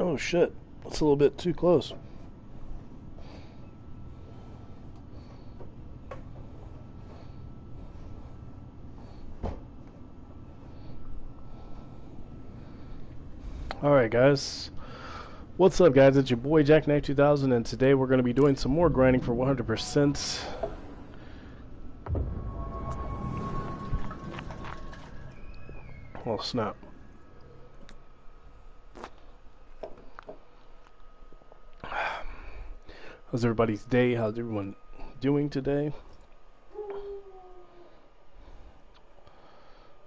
Oh shit, that's a little bit too close. Alright guys, what's up guys, it's your boy Jacknife 2000 and today we're going to be doing some more grinding for 100%. Oh snap. How's everybody's day? How's everyone doing today?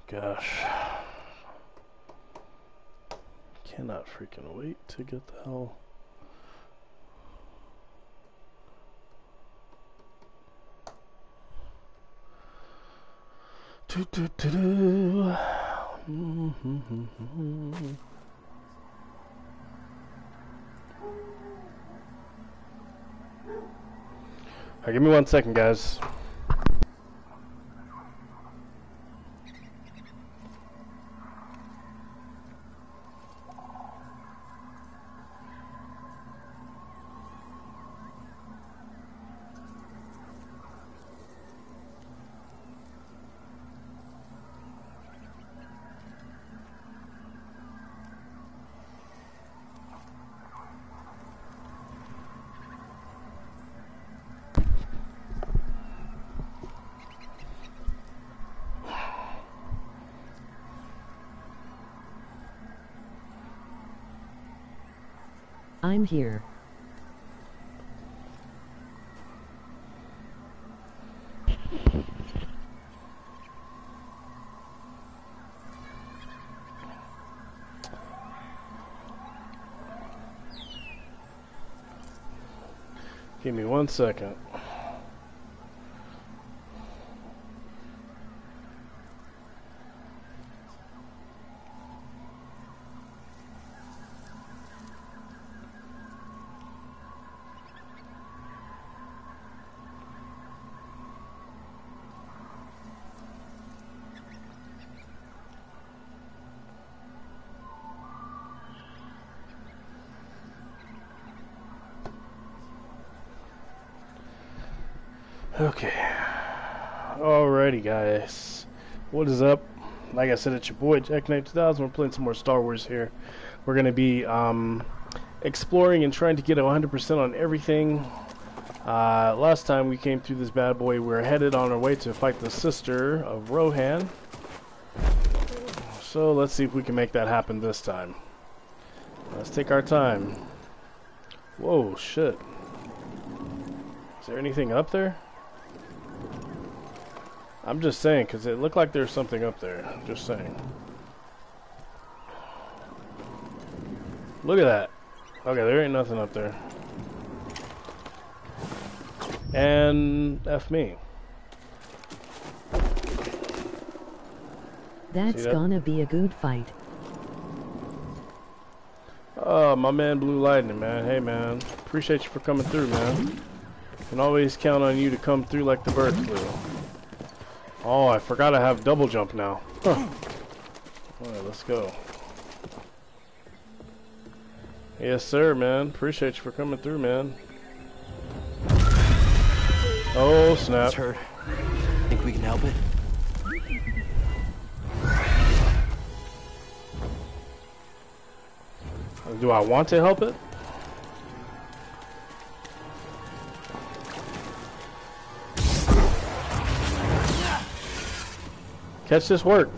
Gosh. Cannot freaking wait to get the hell. Do, do, do, do. Mm-hmm, mm-hmm, mm-hmm. Right, give me one second, guys. I'm here. Give me one second. Okay. Alrighty, guys. What is up? Like I said, it's your boy Jacknife 2000. We're playing some more Star Wars here. We're going to be um, exploring and trying to get 100% on everything. Uh, last time we came through this bad boy, we were headed on our way to fight the sister of Rohan. So let's see if we can make that happen this time. Let's take our time. Whoa, shit. Is there anything up there? I'm just saying, because it looked like there's something up there. Just saying. Look at that. Okay, there ain't nothing up there. And F me. That's that? gonna be a good fight. Oh, my man Blue Lightning, man. Hey, man. Appreciate you for coming through, man. Can always count on you to come through like the bird flew. Oh, I forgot I have double jump now. Huh. Alright, let's go. Yes, sir, man. Appreciate you for coming through, man. Oh, snap. It's hurt. Think we can help it? Do I want to help it? Catch this work.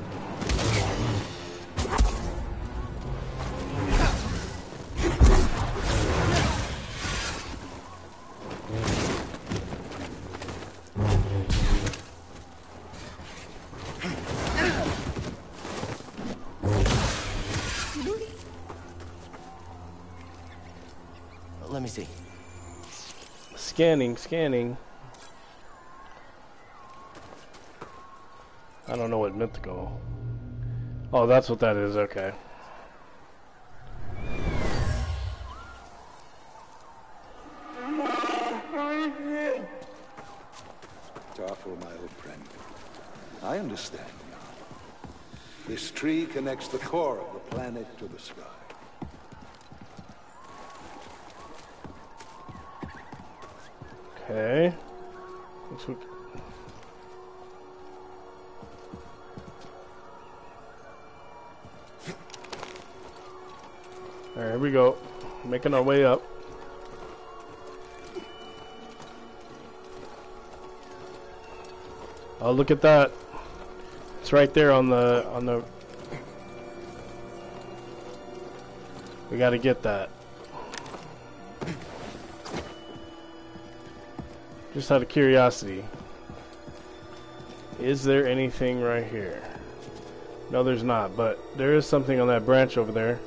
Let me see. Scanning, scanning. I don't know what mythical. Oh, that's what that is, okay. Tarful, my old friend. I understand now. This tree connects the core of the planet to the sky. Okay. Looks like Alright, here we go. Making our way up. Oh, look at that. It's right there on the on the We got to get that. Just out of curiosity. Is there anything right here? No, there's not, but there is something on that branch over there.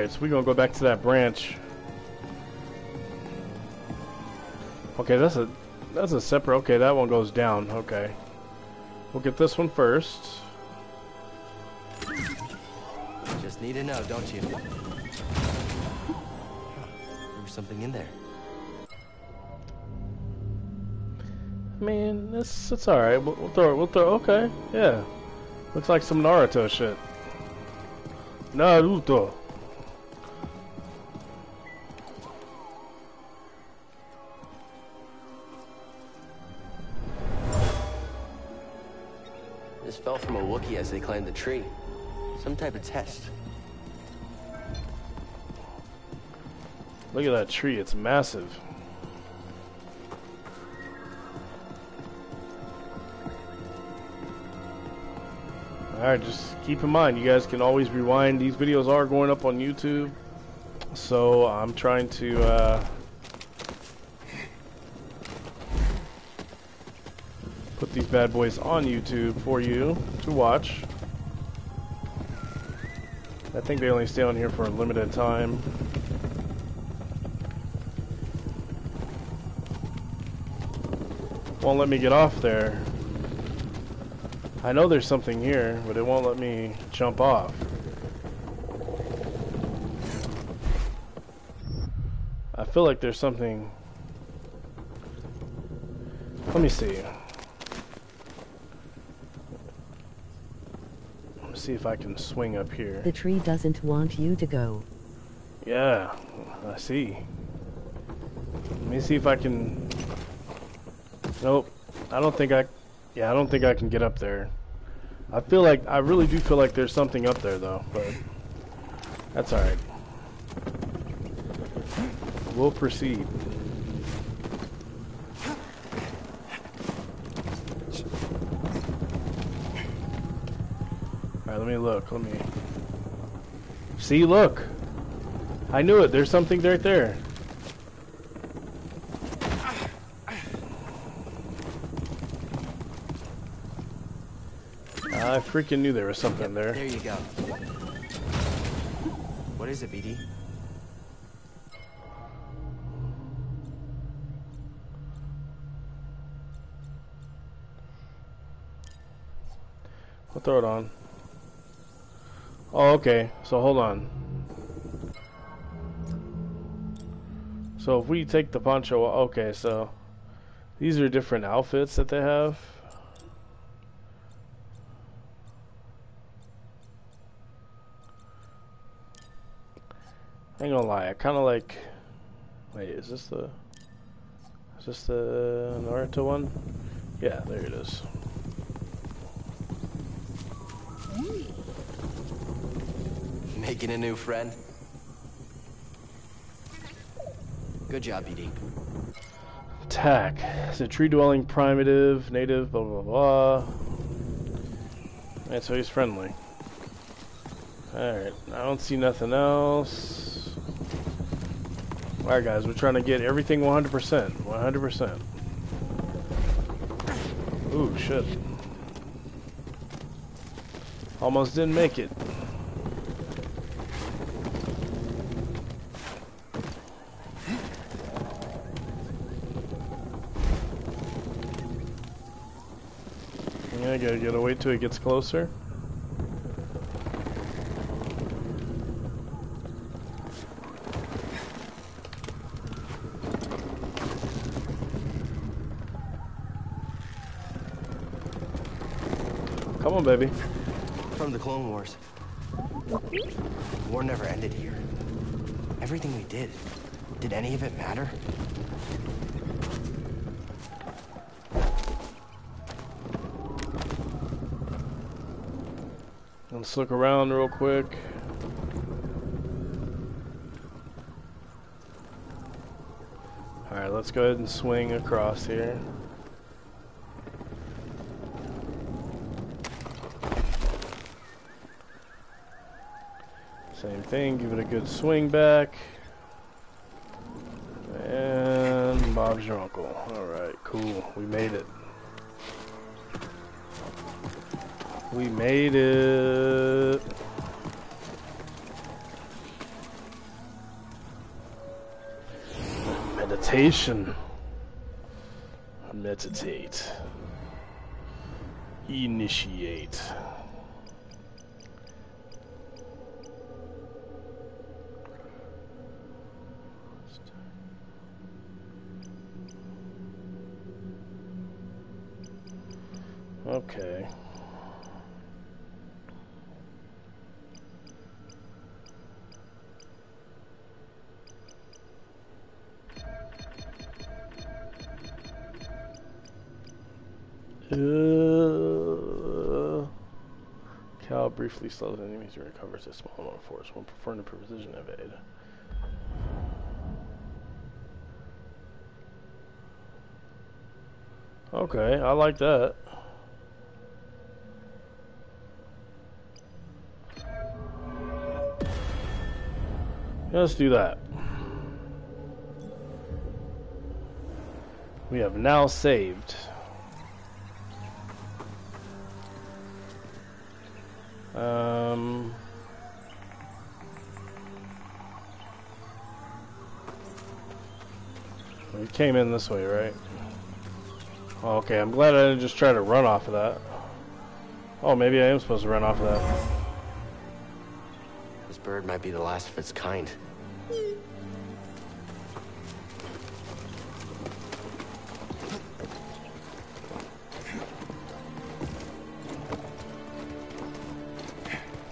Alright, so we're gonna go back to that branch. Okay, that's a that's a separate okay, that one goes down, okay. We'll get this one first. Just need to know, don't you? There was something in there. Man, this it's alright. We'll, we'll throw it. We'll throw. Okay, yeah. Looks like some Naruto shit. Naruto. They climbed the tree. Some type of test. Look at that tree. It's massive. Alright, just keep in mind, you guys can always rewind. These videos are going up on YouTube. So I'm trying to uh, put these bad boys on YouTube for you to watch. I think they only stay on here for a limited time. Won't let me get off there. I know there's something here, but it won't let me jump off. I feel like there's something... Let me see. Let me see if I can swing up here. The tree doesn't want you to go. Yeah, I see. Let me see if I can... Nope. I don't think I... Yeah, I don't think I can get up there. I feel like... I really do feel like there's something up there, though, but... That's alright. We'll proceed. Me look. Let me... See, look! I knew it. There's something right there. I freaking knew there was something there. There you go. What is it, BD? I'll throw it on. Oh, okay. So hold on. So if we take the poncho, okay, so these are different outfits that they have. I ain't gonna lie, I kind of like. Wait, is this the? Is this the Naruto one? Yeah, there it is. Making a new friend. Good job, BD. Attack. It's a tree dwelling primitive, native, blah blah blah. And so he's friendly. Alright, I don't see nothing else. Alright guys, we're trying to get everything 100%. 100%. Ooh, shit. Almost didn't make it. gotta, gotta wait till it gets closer. Come on, baby. From the Clone Wars. War never ended here. Everything we did, did any of it matter? Let's look around real quick. Alright, let's go ahead and swing across here. Same thing, give it a good swing back. And Bob's your uncle. Alright, cool. We made it. We made it. Meditation. Meditate. Initiate. Uh, Cal briefly slows enemies and recovers a small amount of force when performing a precision evade. Okay, I like that. Let's do that. We have now saved. Came in this way, right? Oh, okay, I'm glad I didn't just try to run off of that. Oh, maybe I am supposed to run off of that. This bird might be the last of its kind.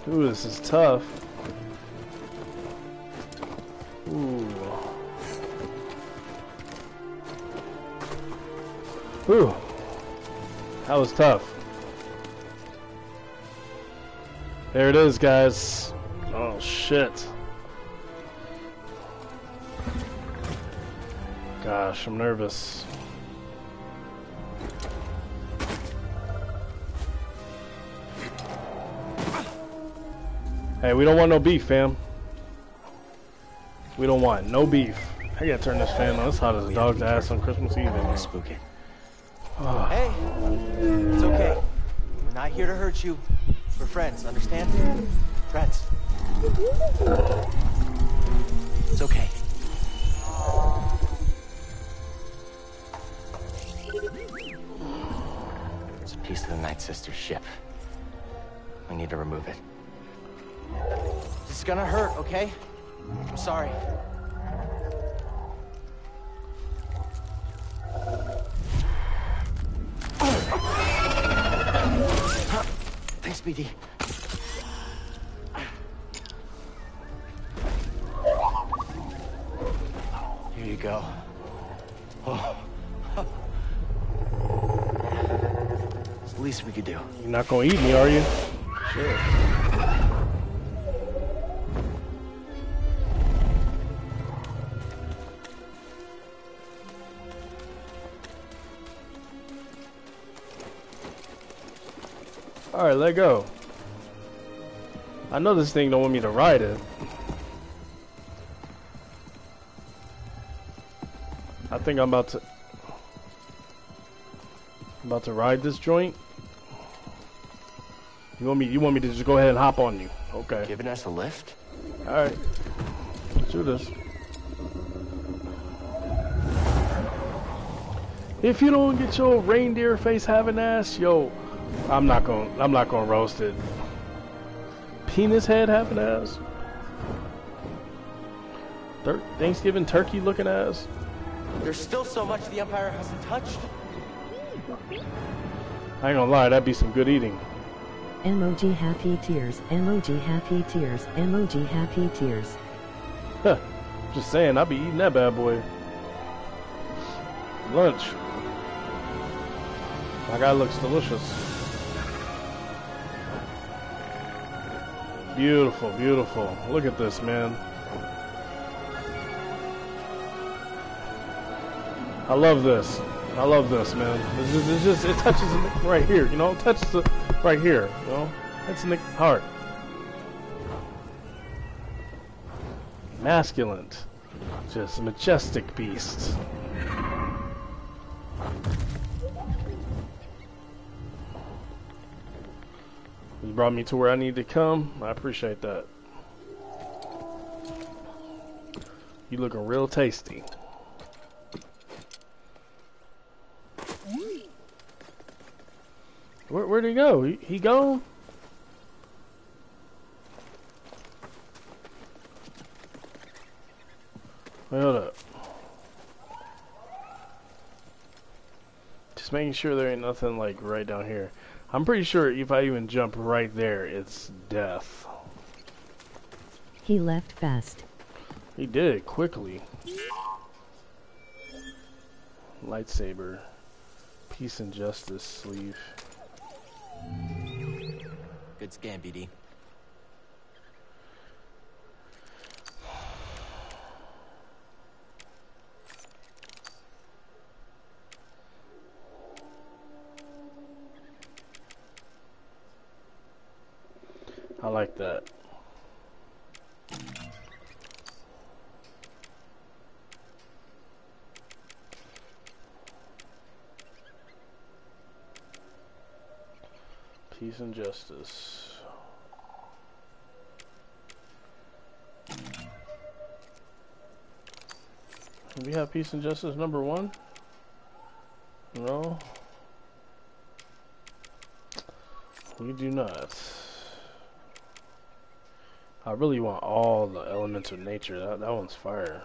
Ooh, this is tough. Ooh. That was tough. There it is, guys. Oh, shit. Gosh, I'm nervous. Hey, we don't want no beef, fam. We don't want no beef. I gotta turn this fan on. It's hot as a dog's ass on Christmas Eve. Spooky. It's okay. We're not here to hurt you. We're friends, understand? Friends. It's okay. It's a piece of the Night Sister's ship. We need to remove it. This is gonna hurt, okay? I'm sorry. Thanks, Here you go. Oh. It's the least we could do. You're not gonna eat me, are you? Let go. I know this thing don't want me to ride it. I think I'm about to I'm about to ride this joint. You want me you want me to just go ahead and hop on you. Okay. Giving us a lift? Alright. Let's do this. If you don't get your reindeer face having ass, yo, I'm not going to I'm not going to roast it. Penis head having ass. Thir- Thanksgiving turkey looking ass. There's still so much the Empire hasn't touched. I ain't gonna lie, that'd be some good eating. Emoji happy tears. Emoji happy tears. Emoji happy tears. Huh. Just saying, I'll be eating that bad boy. Lunch. My guy looks delicious. Beautiful, beautiful. Look at this, man. I love this. I love this, man. It's just, it's just it touches right here, you know? It touches right here, you know? That's Nick heart. Masculine. Just majestic beast. Brought me to where I need to come. I appreciate that. You looking real tasty. Where, where'd he go? He, he gone? Hold up. Just making sure there ain't nothing like right down here. I'm pretty sure if I even jump right there, it's death. He left fast. He did it quickly. Lightsaber. Peace and justice sleeve. Good scan, BD. I like that. Peace and justice. We have peace and justice number one? No. We do not. I really want all the elements of nature. That that one's fire.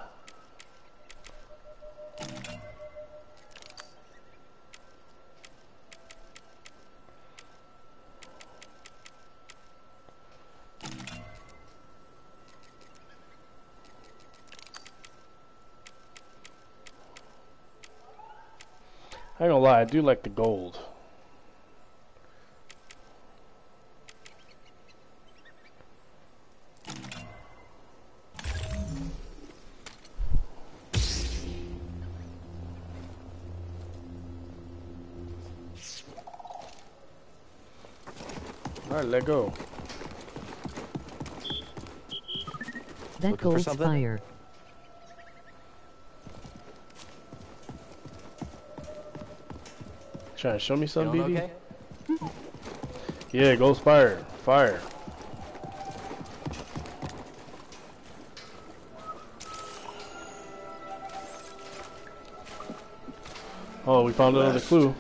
I ain't gonna lie, I do like the gold. Let go. That Looking for fire. Trying to show me something, Feeling BD? okay? Yeah, goes fire. Fire. Oh, we found another clue.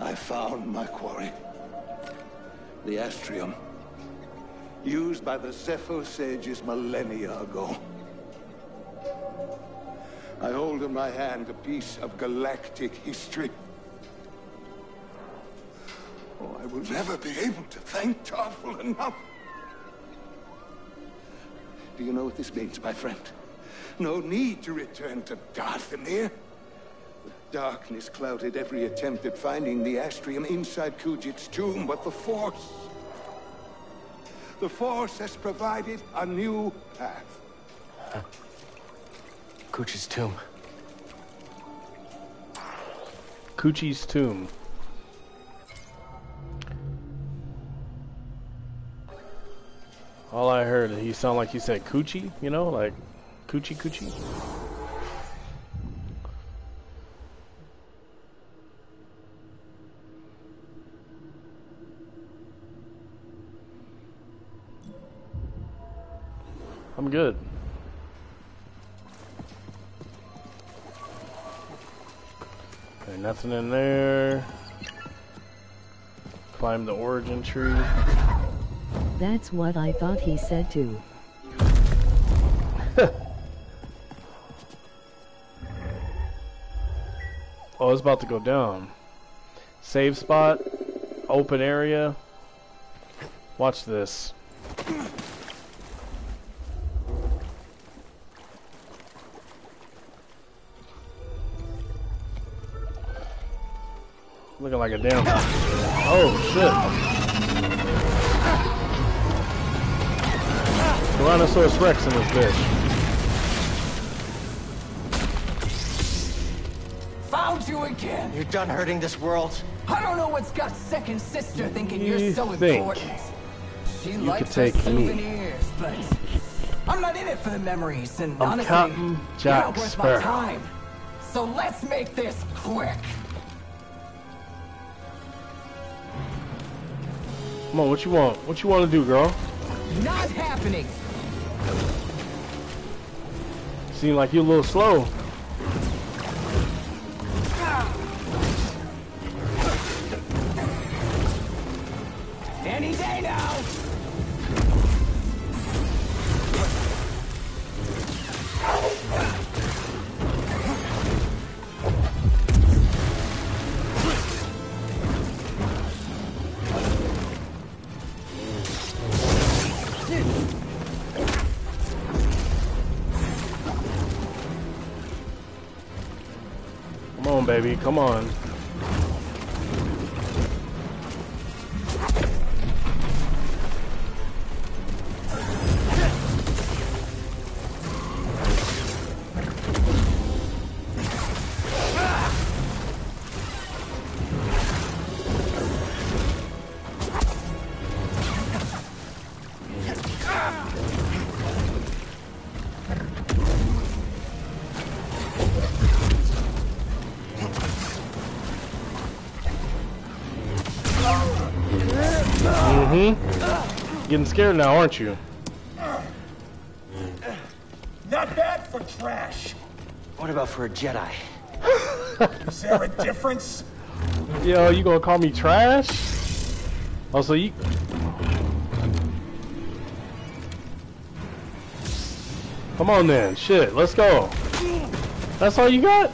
I found my quarry. The Astrium. Used by the Zeffo sages millennia ago. I hold in my hand a piece of galactic history. Oh, I will never be able to thank Tarful enough. Do you know what this means, my friend? No need to return to Dathomir. Darkness clouded every attempt at finding the Astrium inside Kujet's tomb, but the Force... The Force has provided a new path. Cooch's tomb. Coochie's tomb. All I heard, he sounded like he said coochie, you know, like coochie coochie. Good. Okay, nothing in there. Climb the origin tree. That's what I thought he said too. Oh, it's about to go down. Save spot, open area. Watch this. Looking like a damn. Oh shit. Tyrannosaurus Rex in this bitch. Found you again. You're done hurting this world. I don't know what's got second sister thinking You you're so think important. She you likes could take her me? souvenirs, but I'm not in it for the memories, and I'm honestly, Captain you're not worth Sparrow. my time. So let's make this quick. Come on, what you want? What you want to do, girl? Not happening. Seem like you're a little slow. Baby. Come on. Getting scared now, aren't you? Not bad for trash. What about for a Jedi? Is there a difference? Yo, you gonna call me trash? Also, you. Come on then, shit, let's go. That's all you got?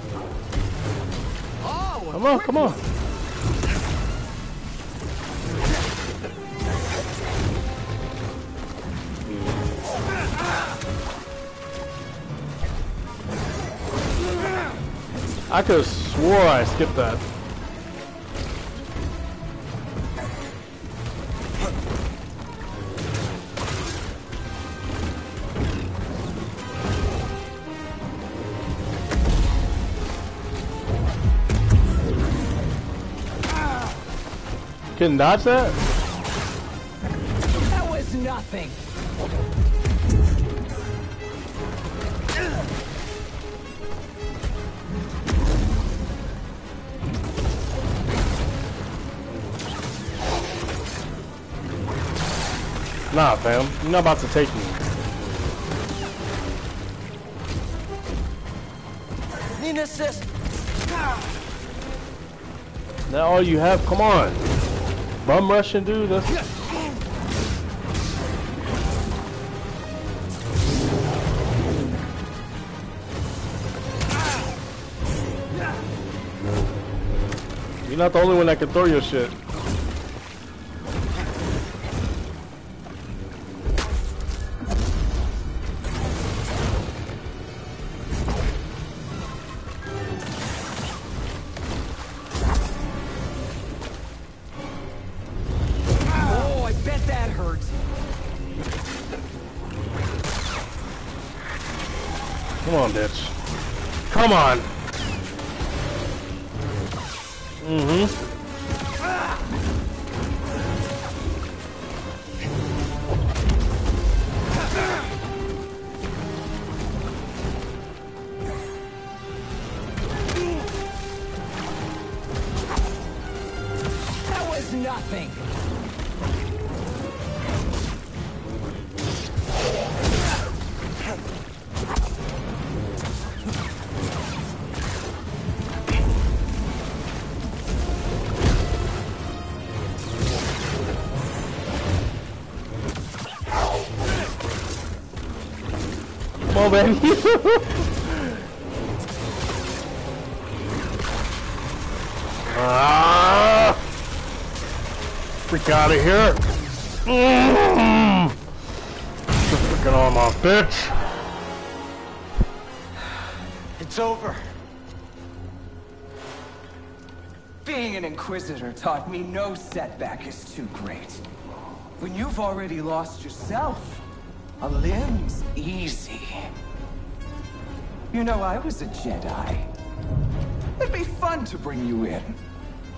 Come on, come on. I could have swore I skipped that. Couldn't dodge that? That was nothing. Nah, fam. You're not about to take me. Need assist. That all you have? Come on. Bum rushing, dude. That's... You're not the only one that can throw your shit. Come on. Come on, baby. ah! Freak out of here. Mm. Freaking arm off, bitch. It's over. Being an Inquisitor taught me no setback is too great. When you've already lost yourself, a limb's easy. You know, I was a Jedi. It'd be fun to bring you in.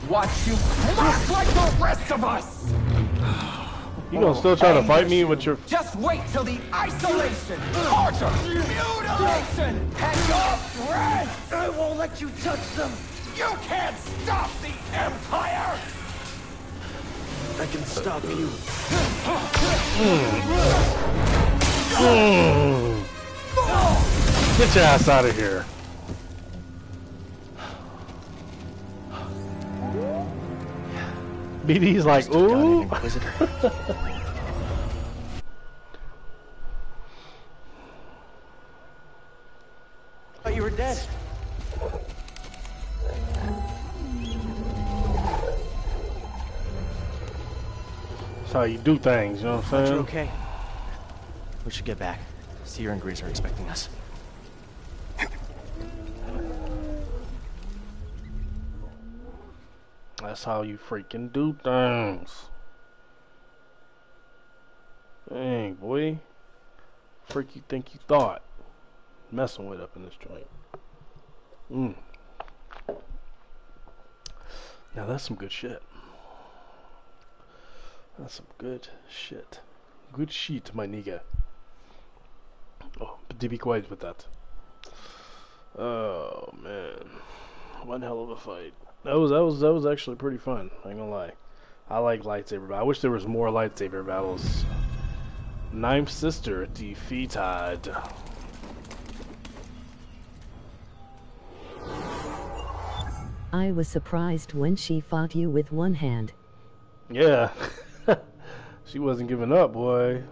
Watch you crack like the rest of us! You gonna still try to fight me with your... Just wait till the isolation, torture, mutilation, and your friends! I won't let you touch them! You can't stop the Empire! I can stop you. Hmm. Get your ass out of here. BD's like, ooh. Inquisitor. thought you were dead. That's how you do things, you know what I'm You're saying? okay. We should get back. Cere and Greez are expecting us. That's how you freaking do things. Dang, boy. Freak you think you thought. Messing with up in this joint. Mm. Now that's some good shit. That's some good shit. Good shit, my nigga. Oh, but to be quiet with that. Oh man, one hell of a fight. That was that was that was actually pretty fun. I ain't gonna lie. I like lightsaber. But I wish there was more lightsaber battles. Ninth sister defeated. I was surprised when she fought you with one hand. Yeah, she wasn't giving up, boy.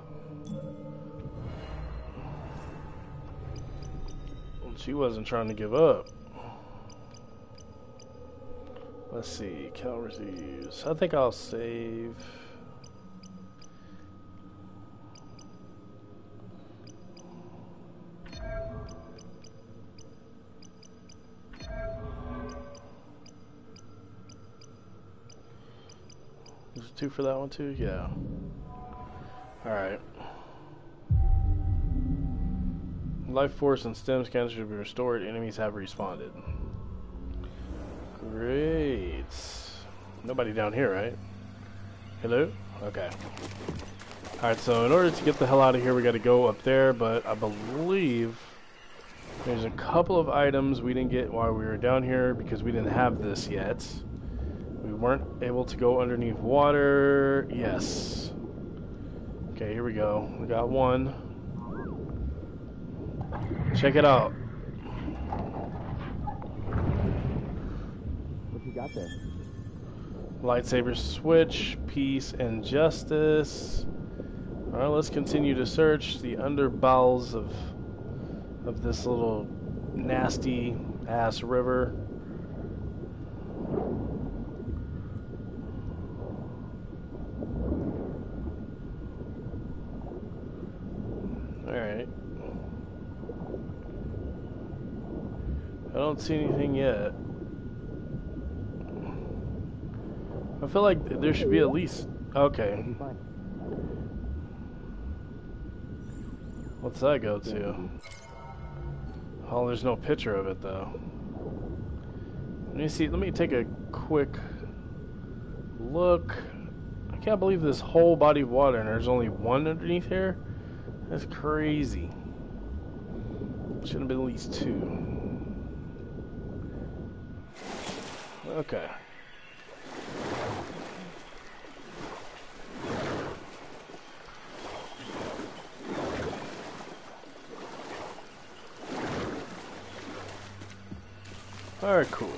She wasn't trying to give up. Let's see, calories. I think I'll save. It two for that one too? Yeah. Alright. Life force and stem scans should be restored. Enemies have responded. Great. Nobody down here, right? Hello? Okay. Alright, so in order to get the hell out of here, we gotta go up there, but I believe there's a couple of items we didn't get while we were down here because we didn't have this yet. We weren't able to go underneath water. Yes. Okay, here we go. We got one. Check it out. What you got there? Lightsaber switch, peace, and justice. Alright, let's continue to search the underbowels of of this little nasty ass river. Alright. I don't see anything yet. I feel like there should be at least. Okay. What's that go to? Oh, there's no picture of it though. Let me see. Let me take a quick look. I can't believe this whole body of water and there's only one underneath here. That's crazy. Should have been at least two. Okay. Alright, cool.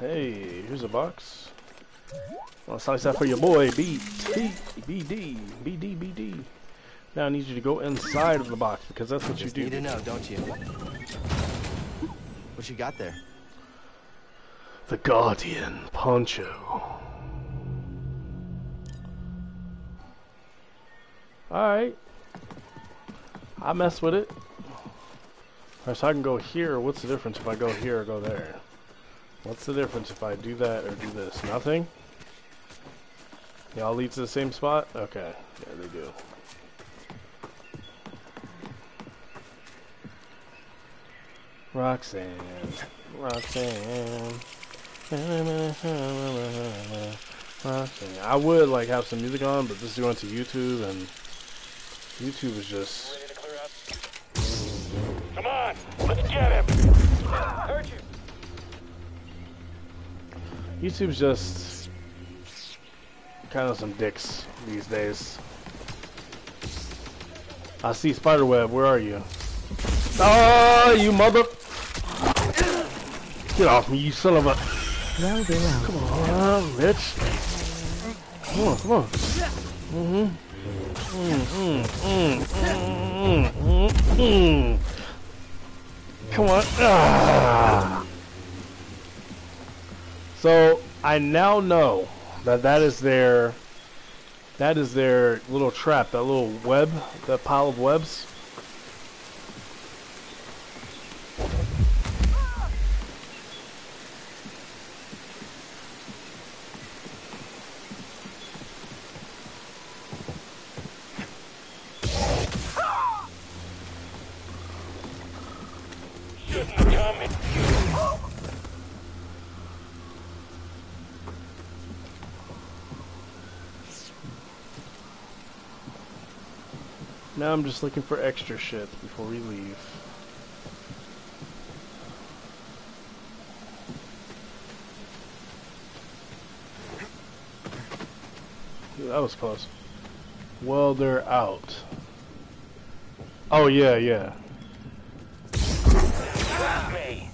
Hey, here's a box. Well, slice that for your boy, B, T, BD, BD, BD. Now I need you to go inside of the box because that's what you Just do. need to know, don't you? What you got there? The Guardian Poncho. Alright. I mess with it. Alright, so I can go here. What's the difference if I go here or go there? What's the difference if I do that or do this? Nothing? They all lead to the same spot? Okay. Yeah, they do. Roxanne. Roxanne. Roxanne. I would like have some music on, but this is going to YouTube and YouTube is just Come on, let's get him. Heard you. YouTube's just kind of some dicks these days. I see Spiderweb. Where are you? Oh, you mother! Get off me, you son of a! Well. Come on, bitch! Come on, come on. Mm-hmm. Mm, mm, mm, mm, mm, mm. Come on. Ah. So I now know that that is their that is their little trap, that little web, that pile of webs. Now I'm just looking for extra shit before we leave. Ooh, that was close. Well, they're out. Oh, yeah, yeah. Me.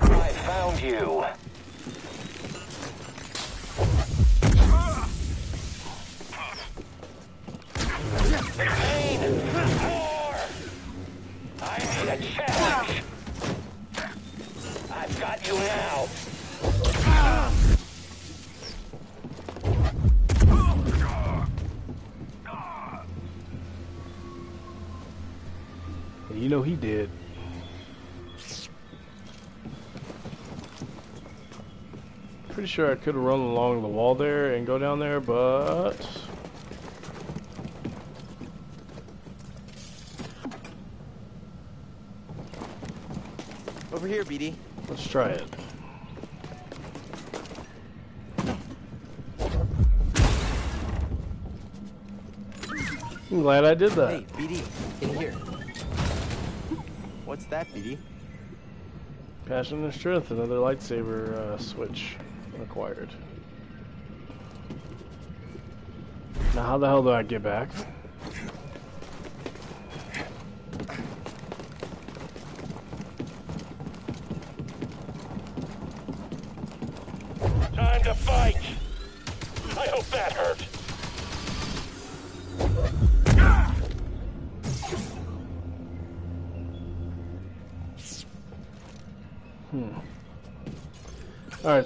I found you. Sure I could run along the wall there and go down there, but... Over here, BD. Let's try it. I'm glad I did that. Hey, BD, in here. What's that, BD? Passion and strength, another lightsaber uh, switch acquired. Now how the hell do I get back?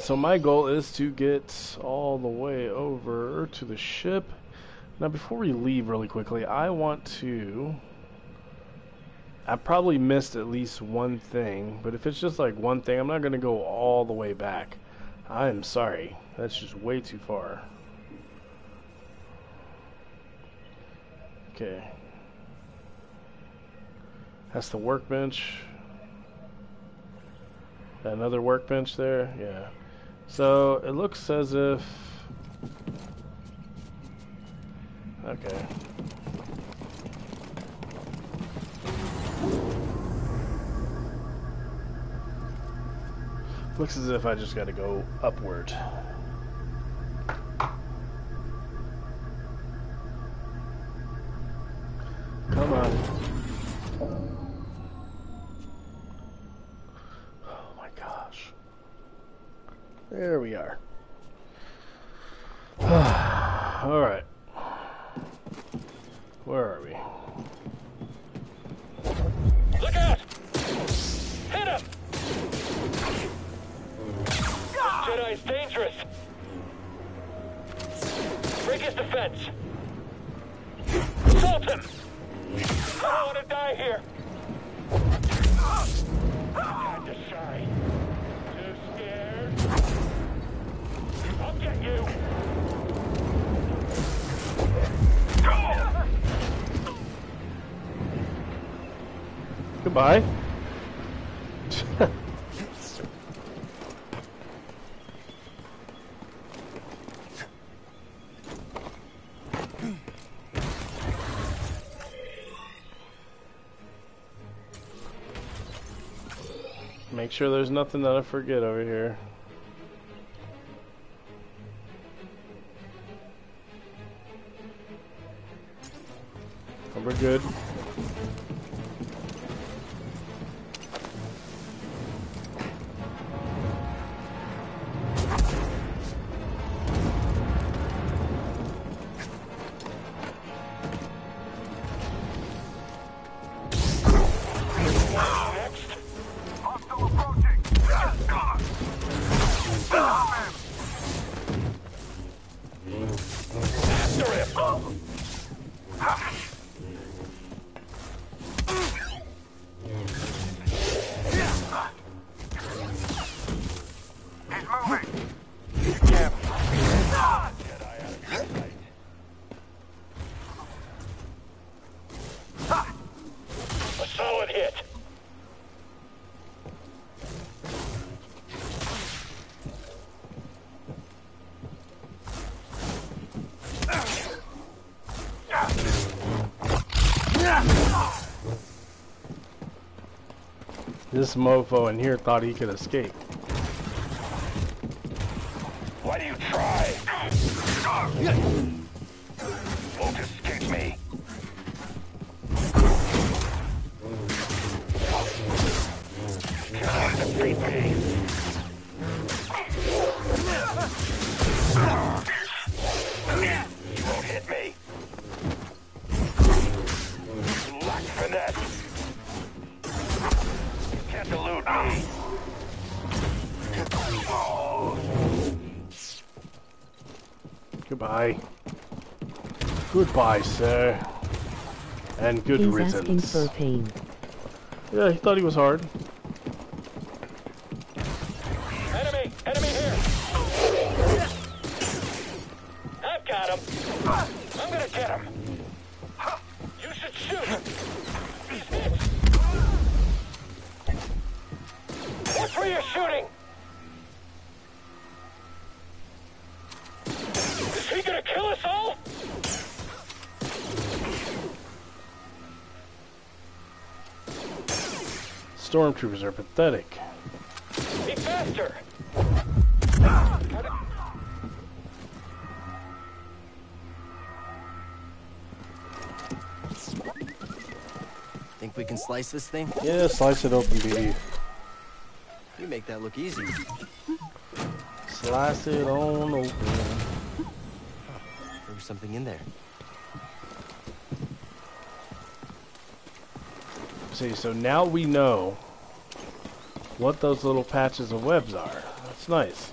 So my goal is to get all the way over to the ship. Now before we leave really quickly, I want to... I probably missed at least one thing, but if it's just like one thing, I'm not going to go all the way back. I am sorry. That's just way too far. Okay. That's the workbench. Another workbench there? Yeah. So it looks as if. Okay. Looks as if I just gotta go upward. Goodbye. Make sure there's nothing that I forget over here. We're good. This mofo in here thought he could escape. Goodbye. Goodbye, sir. And good He's asking riddance. for pain. Yeah, he thought he was hard. Stormtroopers are pathetic. Be faster! Think we can slice this thing? Yeah, slice it open, BD. You make that look easy. Slice it on open. There was something in there. See, so now we know what those little patches of webs are. That's nice.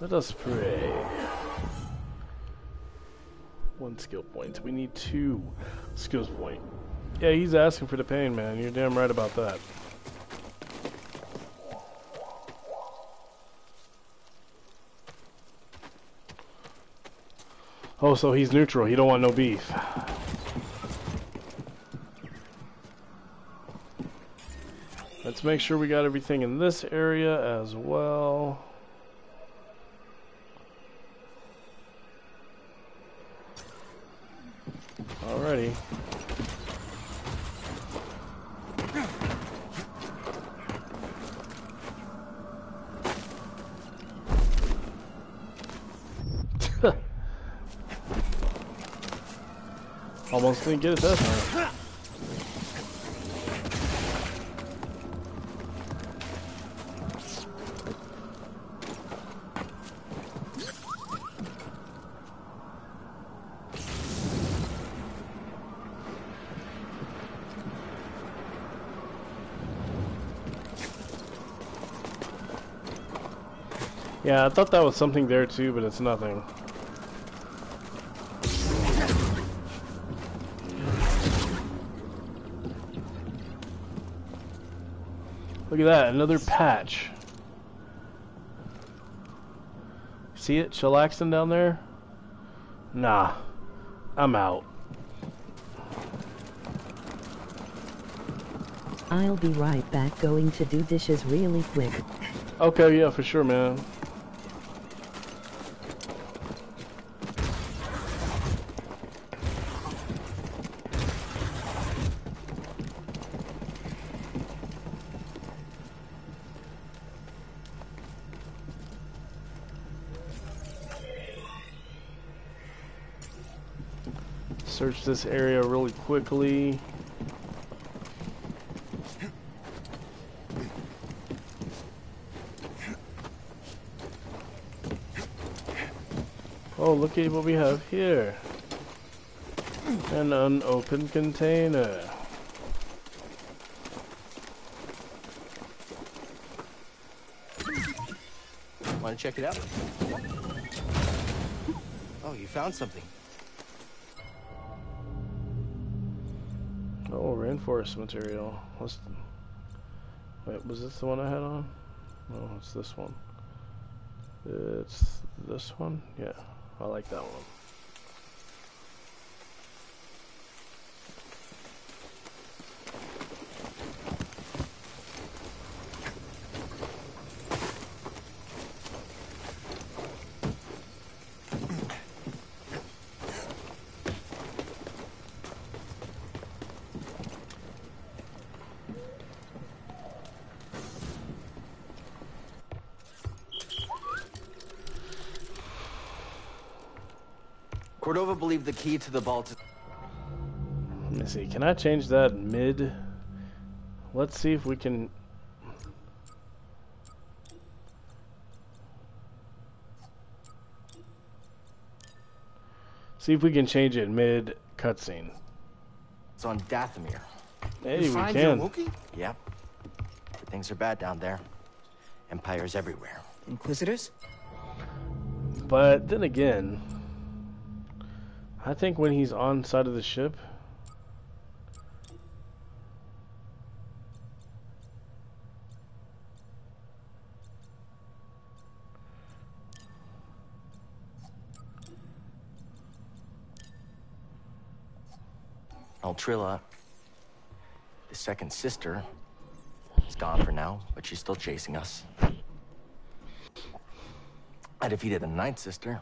Let us pray. One skill point. We need two skills point. Yeah, he's asking for the pain, man. You're damn right about that. Oh, so he's neutral. He don't want no beef. Let's make sure we got everything in this area as well. didn't get it time. Yeah, I thought that was something there too, but it's nothing. Look at that, another patch. See it chillaxing down there? Nah, I'm out. I'll be right back going to do dishes really quick. Okay, yeah, for sure, man. This area really quickly. Oh, look at what we have here. An unopened container. Want to check it out? Oh, you found something. Reinforcement material. What's Wait, was this the one I had on? No, it's this one. It's this one? Yeah, I like that one. Cordova believed the key to the vault. Let me see. Can I change that mid? Let's see if we can. See if we can change it mid cutscene. It's on Dathomir. Hey, you we find can. your Wookiee? Yep. But things are bad down there. Empires everywhere. Inquisitors? But then again, I think when he's on side of the ship, Altrilla, the second sister, is gone for now, but she's still chasing us. I defeated the ninth sister.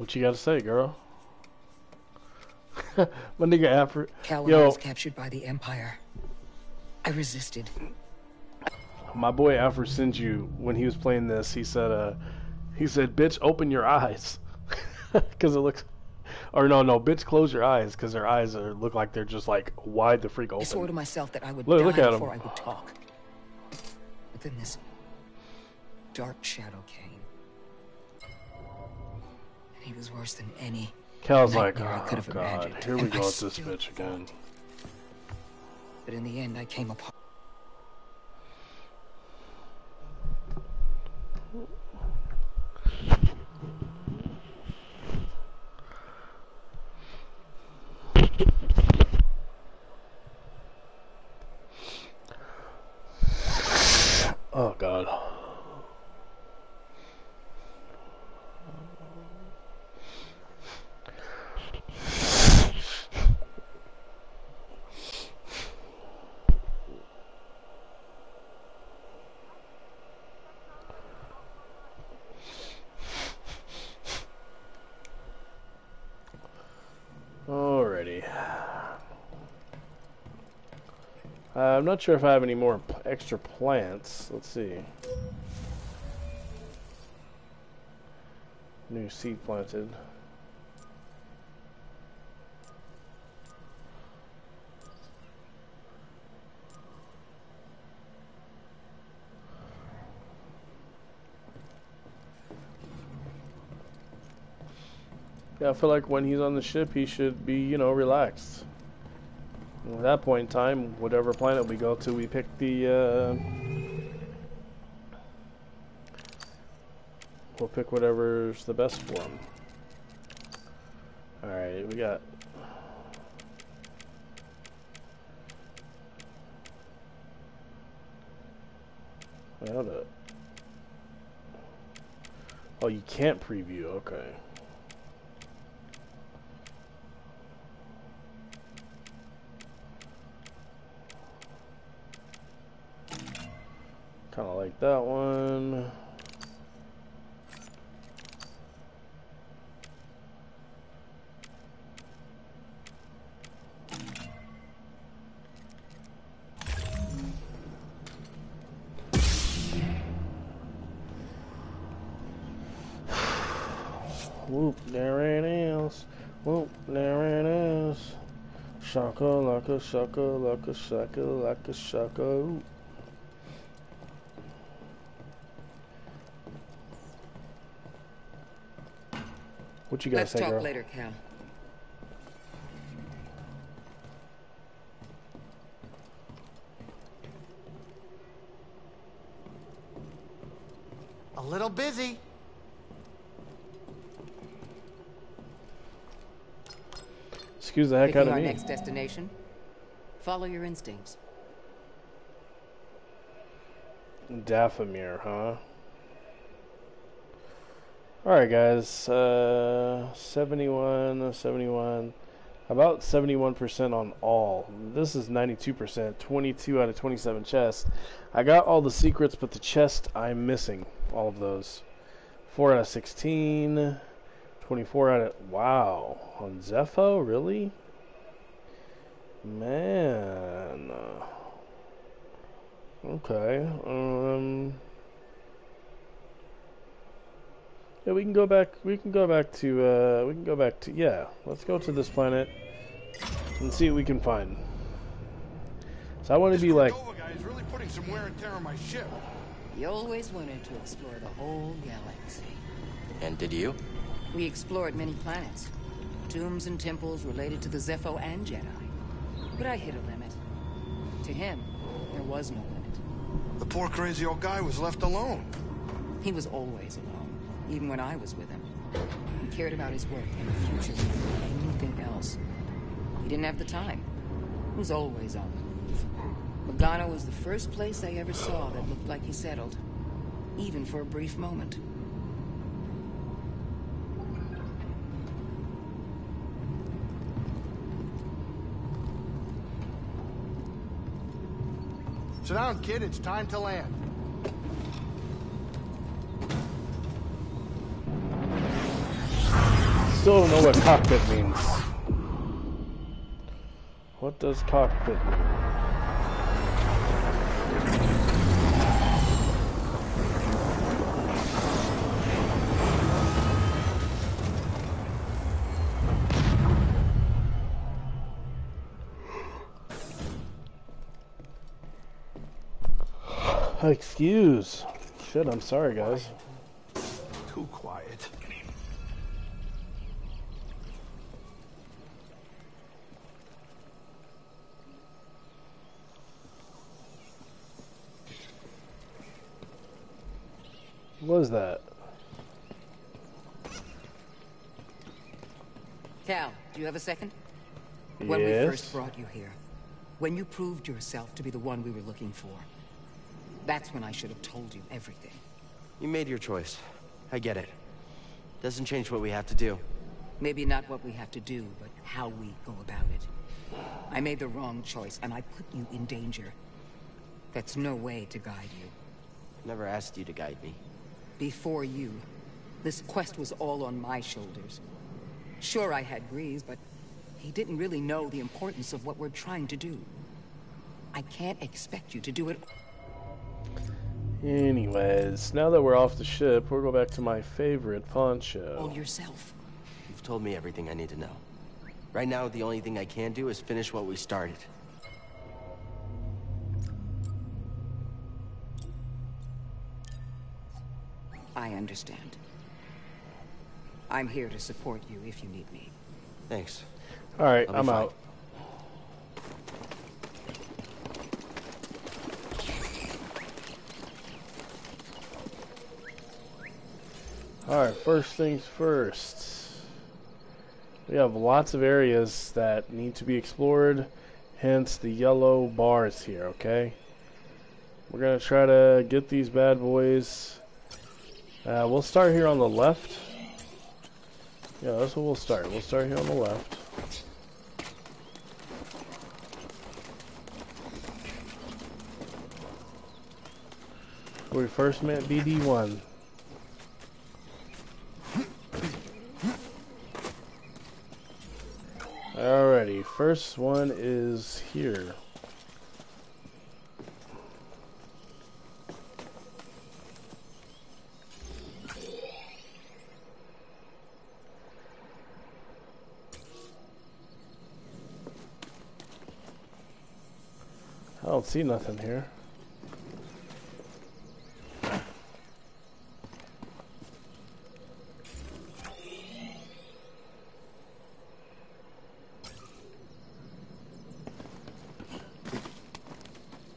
What you got to say, girl? My nigga Afro. Yo, was captured by the Empire. I resisted. my boy Alfred sent you when he was playing this. He said, "Uh, he said, bitch, open your eyes, because it looks, or no, no, bitch, close your eyes, because their eyes are look like they're just like wide the freak open. I swore to myself that I would Look- die look at him. before I would talk. But then this dark shadow came. He was worse than any Cal's like, "Oh could have god, imagined." here we And go I with this bitch again." But in the end, I came apart. Oh god. Alrighty. Uh, I'm not sure if I have any more extra plants. Let's see. New seed planted. Yeah, I feel like when he's on the ship, he should be, you know, relaxed. At that point in time, whatever planet we go to, we pick the. Uh, we'll pick whatever's the best for them. All right, we got. Wait, hold. Oh, you can't preview. Okay. Kind of like that one. Whoop, there it is. Whoop, there it is. Shaka like a shaka like a shaka like a shaka. Ooh. What you guys Let's say, talk girl? later, Cal. A little busy. Excuse the heck Picking out of our me. next destination. Follow your instincts. Dathomir, huh? Alright, guys. Uh, 71, 71. About 71% on all. This is 92%. 22 out of 27 chests. I got all the secrets, but the chest I'm missing. All of those. 4 out of 16. 24 out of. Wow. On Zeffo? Really? Man. Okay. Um. Yeah, we can go back. We can go back to. Uh, we can go back to. Yeah, let's go to this planet and see what we can find. So I want to be like. Cordova guy is really putting some wear and tear on my ship. You always wanted to explore the whole galaxy. And did you? We explored many planets. Tombs and temples related to the Zeffo and Jedi. But I hit a limit. To him, there was no limit. The poor crazy old guy was left alone. He was always alone, even when I was with him. He cared about his work and the future more than anything else. He didn't have the time. He was always on the move. Bogano was the first place I ever saw that looked like he settled. Even for a brief moment. Sit down, kid. It's time to land. Still don't know what cockpit means. What does cockpit mean? Excuse. Shit, I'm sorry, guys. Too quiet. What was that? Cal, do you have a second? Yes. When we first brought you here, when you proved yourself to be the one we were looking for, that's when I should have told you everything. You made your choice. I get it. Doesn't change what we have to do. Maybe not what we have to do, but how we go about it. I made the wrong choice, and I put you in danger. That's no way to guide you. Never asked you to guide me. Before you, this quest was all on my shoulders. Sure, I had Greez, but he didn't really know the importance of what we're trying to do. I can't expect you to do it Anyways, now that we're off the ship, we'll go back to my favorite pawn all yourself. You've told me everything I need to know. Right now, the only thing I can do is finish what we started. understand. I'm here to support you if you need me. Thanks. All right, I'm fine. out. Alright, first things first. We have lots of areas that need to be explored, hence the yellow bars here, okay? We're going to try to get these bad boys uh, we'll start here on the left. Yeah, that's what we'll start. We'll start here on the left. Where we first met BD1. Alrighty, first one is here. Don't see nothing here.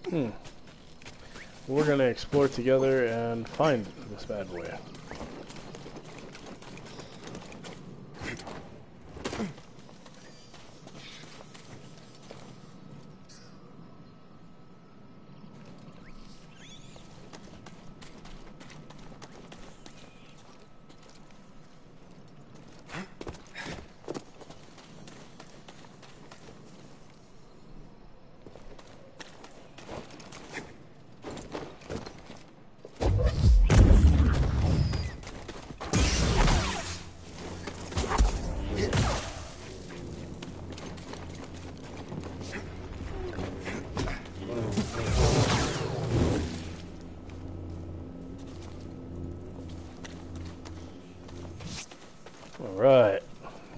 Hmm. We're gonna explore together and find this bad boy.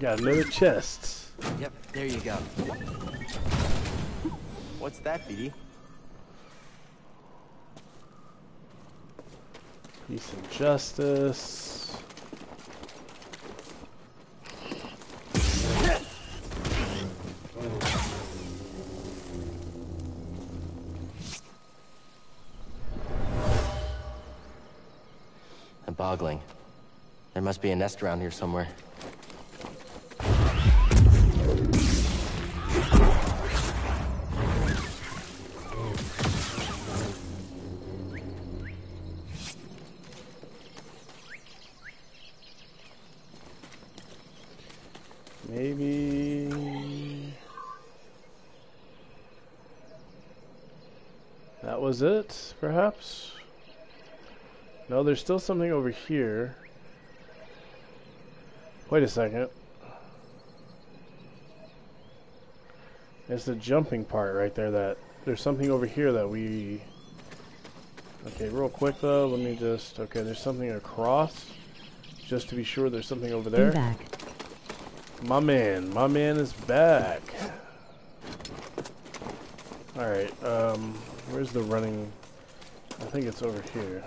Got another chest. Yep, there you go. What's that, BD? Peace and justice. I'm boggling. There must be a nest around here somewhere. No, there's still something over here. Wait a second. It's the jumping part right there that... There's something over here that we... Okay, real quick though, let me just... Okay, there's something across. Just to be sure there's something over there. back. My man, my man is back. Alright, um, where's the running? I think it's over here.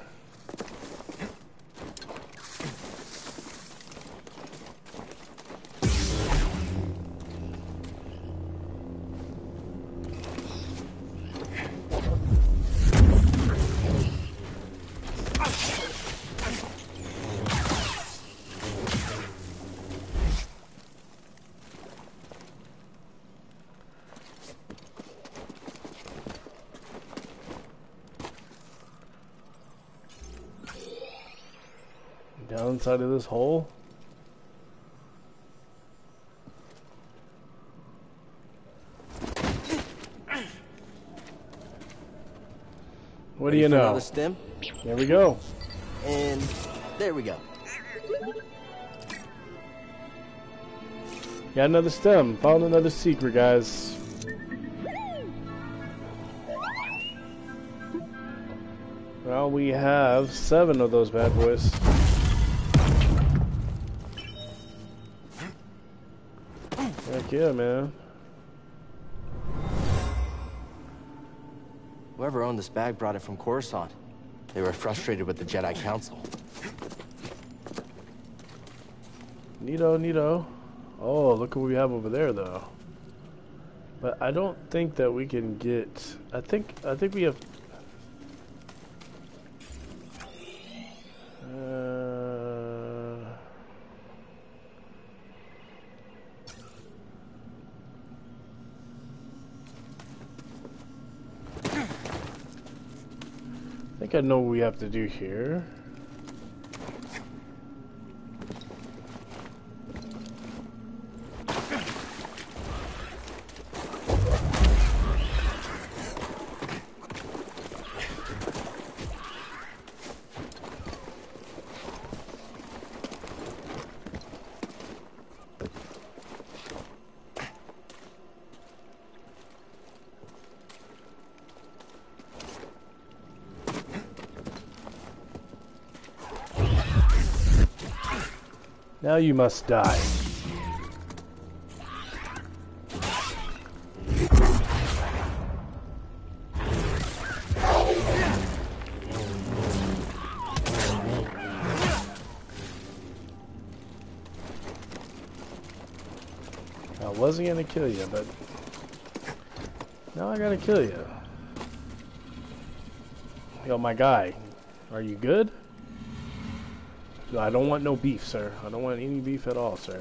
Inside of this hole? What do you know? Another stem? There we go. And there we go. Got another stem. Found another secret, guys. Well, we have seven of those bad boys. Yeah, man. Whoever owned this bag brought it from Coruscant. They were frustrated with the Jedi Council. Neato, neato. Oh, look what we have over there, though. But I don't think that we can get. I think. I think we have. I know what we have to do here. You must die. I wasn't gonna kill you, but now I gotta kill you. Yo, my guy, are you good? I don't want no beef, sir. I don't want any beef at all, sir.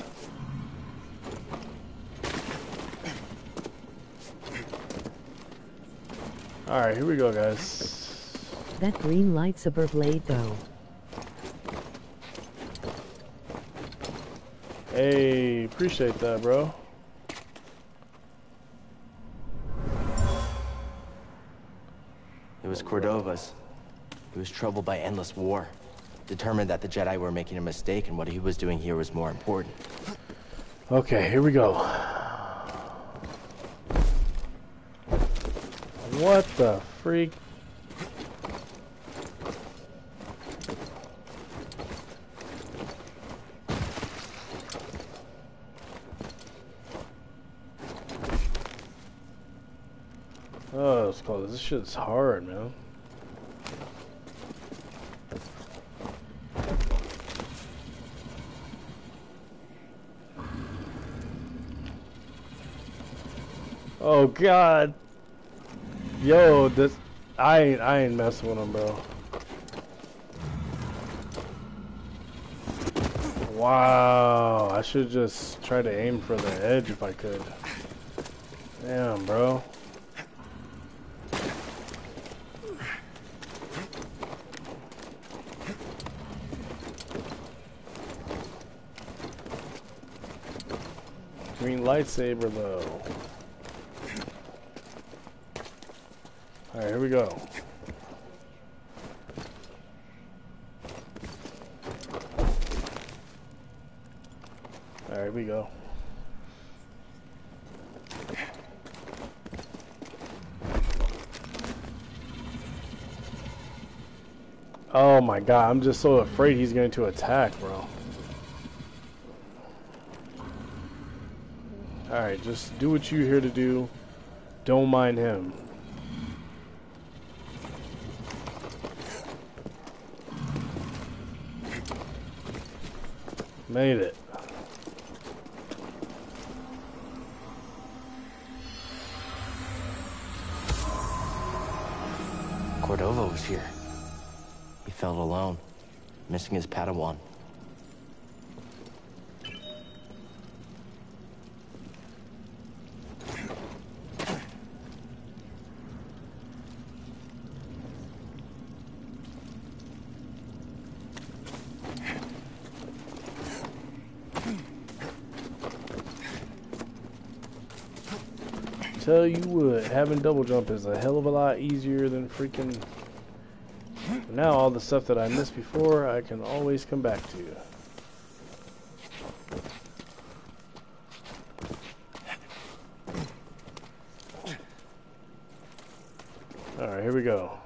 Alright, here we go, guys. That green lightsaber blade though. Hey, appreciate that, bro. It was Cordova's. He was troubled by endless war. Determined that the Jedi were making a mistake and what he was doing here was more important. Okay, here we go. What the freak? Oh, it's close. This shit's hard, man. Oh god. Yo, this I ain't I ain't messing with him, bro. Wow, I should just try to aim for the edge if I could. Damn, bro. Green lightsaber though. Alright, here we go. Alright, here we go. Oh my god, I'm just so afraid he's going to attack, bro. Alright, just do what you're here to do. Don't mind him. Made it. Cordova was here. He felt alone, missing his Padawan. Tell you what, having double jump is a hell of a lot easier than freaking. Now all the stuff that I missed before, I can always come back to. Alright, here we go.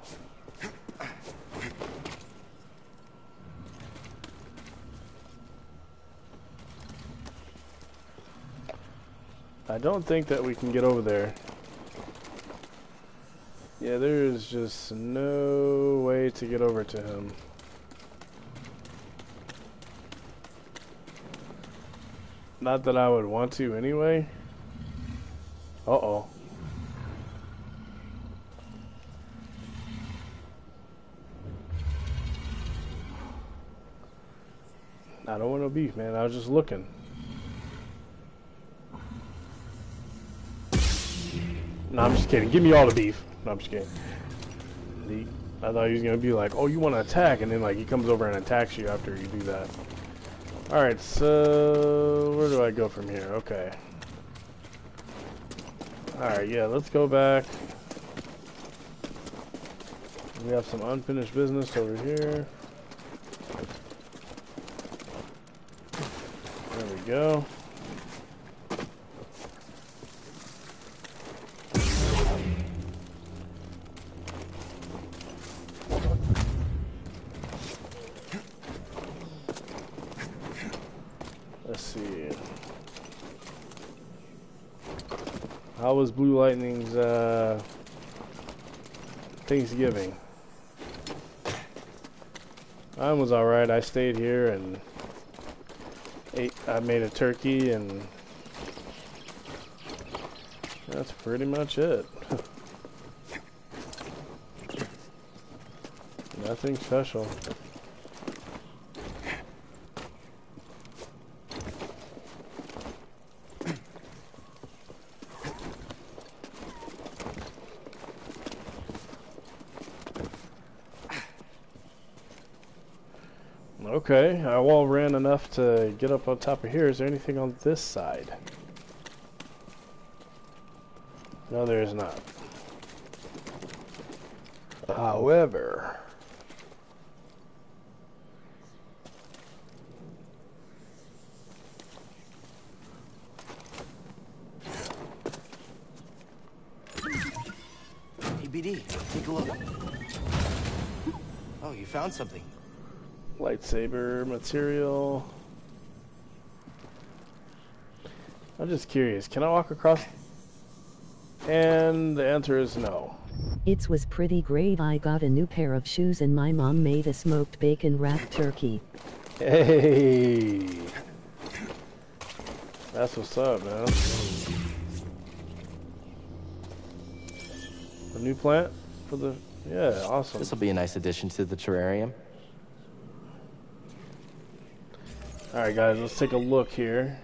I don't think that we can get over there. Yeah, there's just no way to get over to him. Not that I would want to anyway. Uh-oh. I don't want no beef, man. I was just looking. No, I'm just kidding. Give me all the beef. No, I'm just kidding. I thought he was gonna be like, "Oh, you want to attack," and then like he comes over and attacks you after you do that. All right, so where do I go from here? Okay. All right, yeah, let's go back. We have some unfinished business over here. There we go. Let's see. How was Blue Lightning's uh, Thanksgiving? Mine was alright. I stayed here and ate. I made a turkey and that's pretty much it. Nothing special. Okay, I wall ran enough to get up on top of here. Is there anything on this side? No, there is not. However... BD, take a look. Oh, you found something. Lightsaber material. I'm just curious, can I walk across? And the answer is no. It was pretty great. I got a new pair of shoes and my mom made a smoked bacon wrapped turkey. Hey! That's what's up, man. A new plant for the... Yeah, awesome. This will be a nice addition to the terrarium. Alright guys, let's take a look here.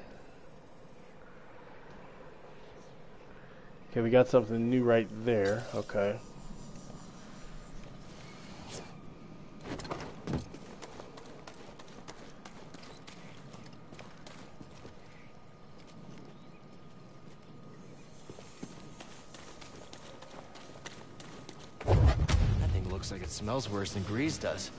Okay, we got something new right there. Okay. That thing looks like it smells worse than Greez does.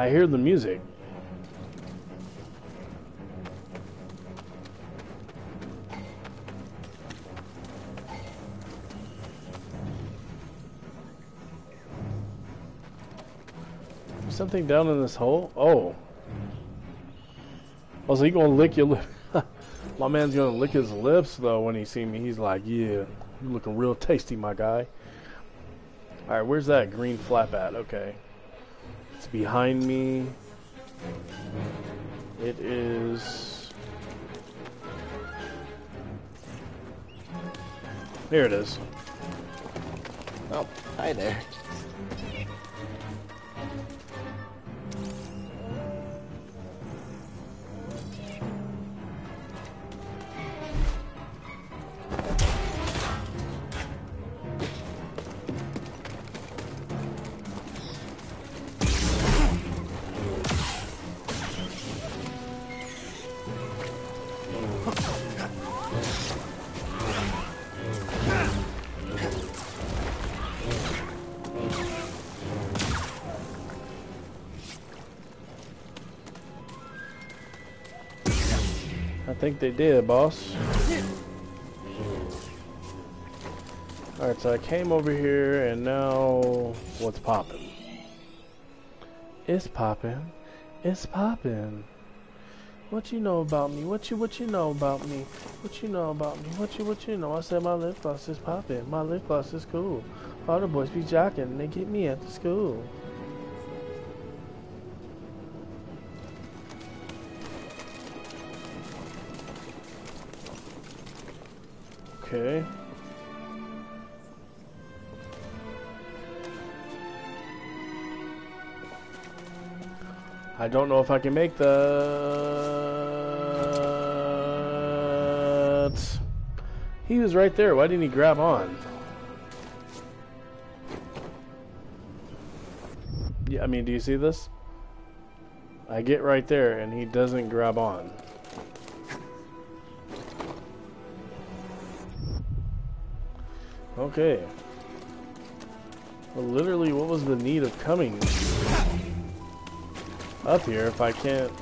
I hear the music. Something down in this hole? Oh. Oh, so he gonna lick your lip. my man's gonna lick his lips though when he see me. He's like, yeah, you looking real tasty, my guy. Alright, where's that green flap at? Okay. It's behind me. It is. There it is. Oh, hi there. They did, boss. Alright, so I came over here and now what's popping? It's popping. It's popping. What you know about me? What you what you know about me? What you know about me? What you what you know? I said my lip gloss is popping. My lip gloss is cool. All the boys be jocking and they get me at the school. Okay. I don't know if I can make that. He was right there. Why didn't he grab on? Yeah, I mean, do you see this? I get right there and he doesn't grab on. Okay. Well, literally, what was the need of coming up here if I can't...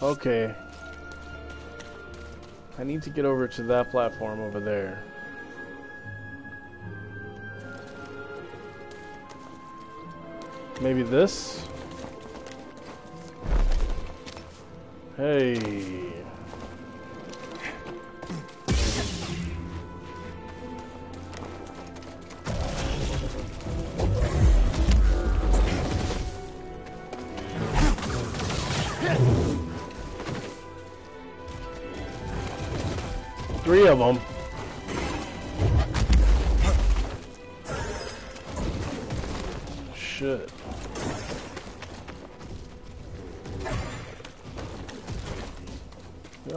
Okay. I need to get over to that platform over there. Maybe this? Hey. Three of them.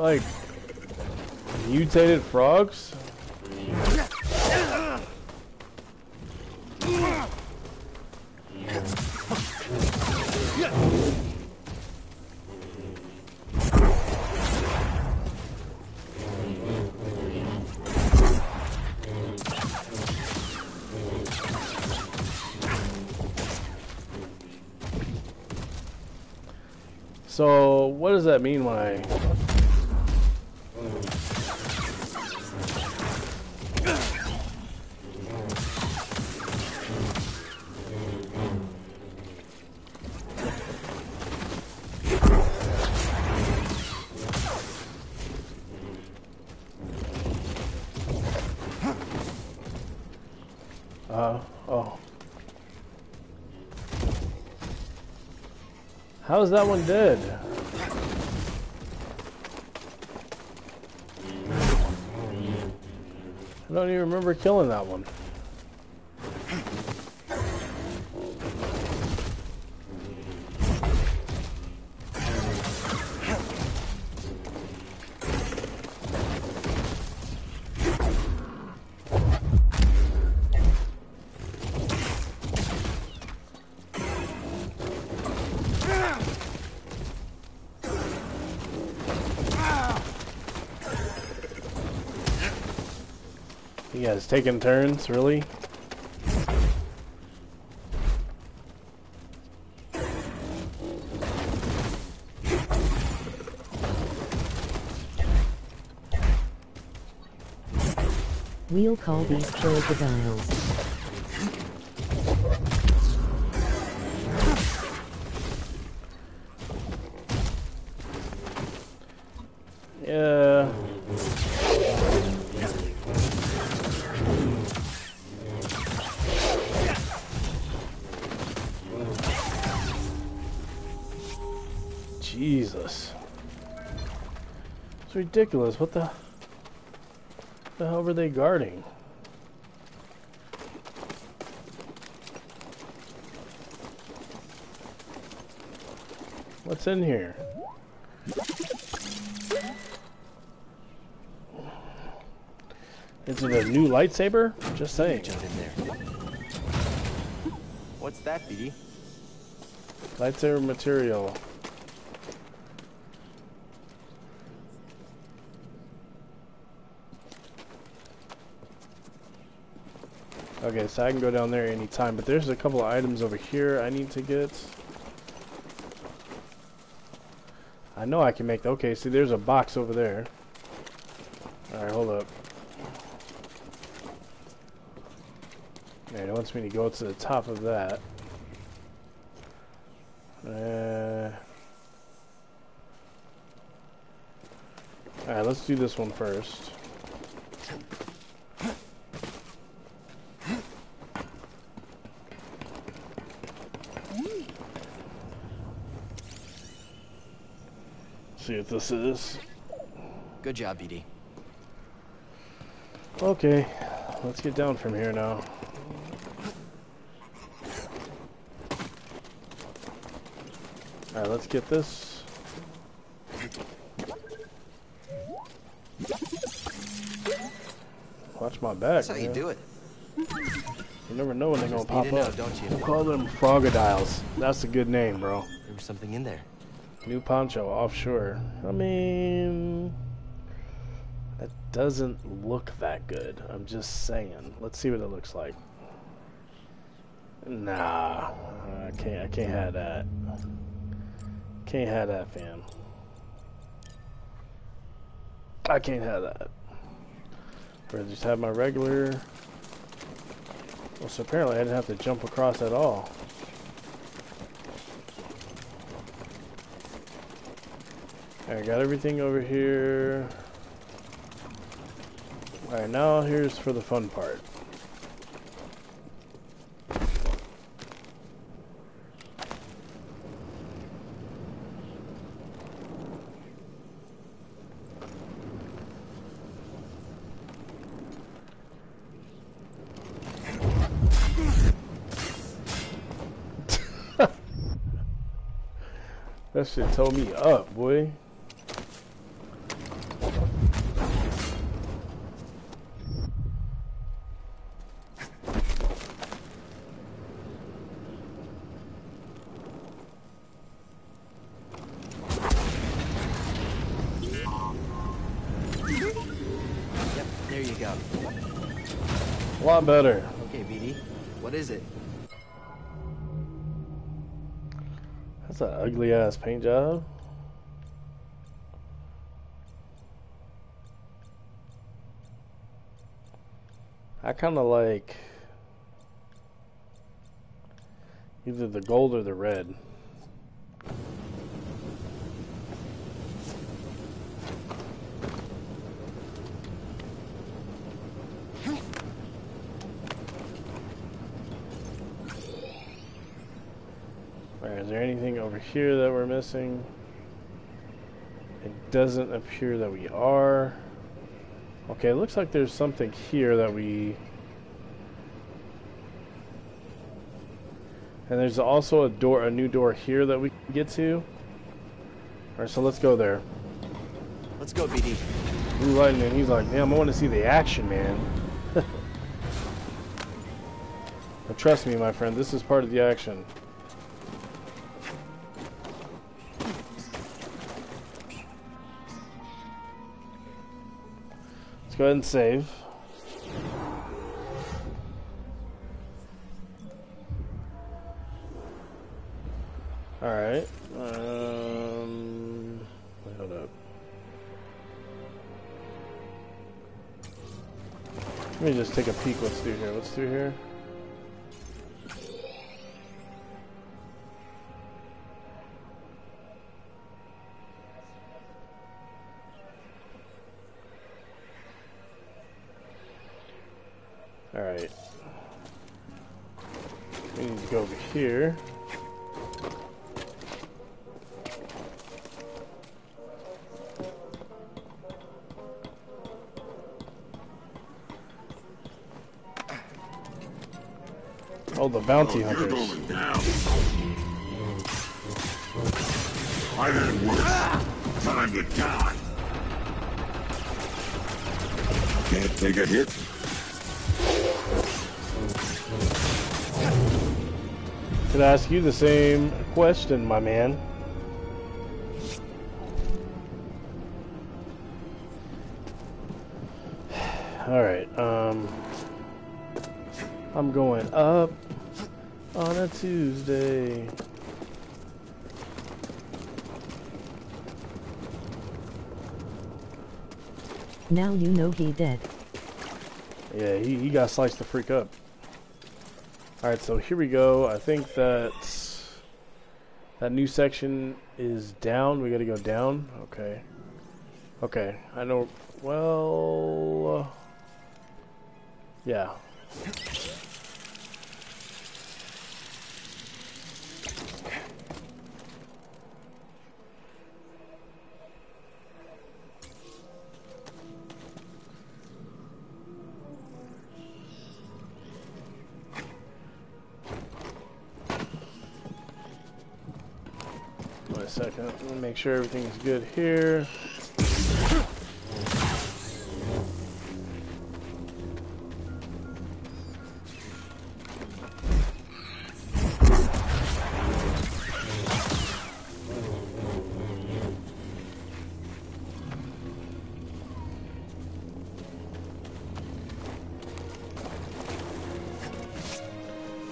Like mutated frogs. So, what does that mean when I How is that one dead? I don't even remember killing that one. You guys taking turns, really? We'll call these crocodiles. Yeah. Jesus. It's ridiculous. What the the hell were they guarding? What's in here? Is it a new lightsaber? Just saying. Jump in there. What's that, BD? Lightsaber material. Okay, so I can go down there anytime, but there's a couple of items over here I need to get. I know I can make, okay, see there's a box over there. Alright, hold up. It wants me to go to the top of that. Uh, Alright, let's do this one first. What this is. Good job, BD. Okay, let's get down from here now. Alright, let's get this. Watch my back. That's how you do it. You never know when they're gonna pop to know, up. don't you? We'll call them frogadiles. That's a good name, bro. There was something in there. New poncho offshore. I mean, that doesn't look that good. I'm just saying. Let's see what it looks like. Nah, I can't. I can't have that. Can't have that, fam. I can't have that. Or just have my regular. Well, so apparently I didn't have to jump across at all. Alright, got everything over here. Alright, now here's for the fun part. That shit told me up, boy. Yep, there you go. A lot better. Okay, BD. What is it? That's an ugly ass paint job. I kind of like either the gold or the red. There anything over here that we're missing? It doesn't appear that we are. Okay, it looks like there's something here that we... And there's also a door, a new door here that we can get to. Alright, so let's go there. Let's go, BD. Blue Lightning, he's like, damn, I want to see the action, man. but trust me, my friend, this is part of the action. Let's go ahead and save. Alright. Um, hold up. Let me just take a peek what's through here. What's through here? Here. Oh, the bounty oh, You're hunters. going down. I've had worse. Time to die. Can't take a hit. Could I ask you the same question, my man? Alright, um... I'm going up on a Tuesday. Now you know he dead. Yeah, he, he got sliced the freak up. Alright, so here we go. I think that that new section is down. We gotta go down. Okay. Okay, I know. Well, uh, yeah. Make sure everything's good here.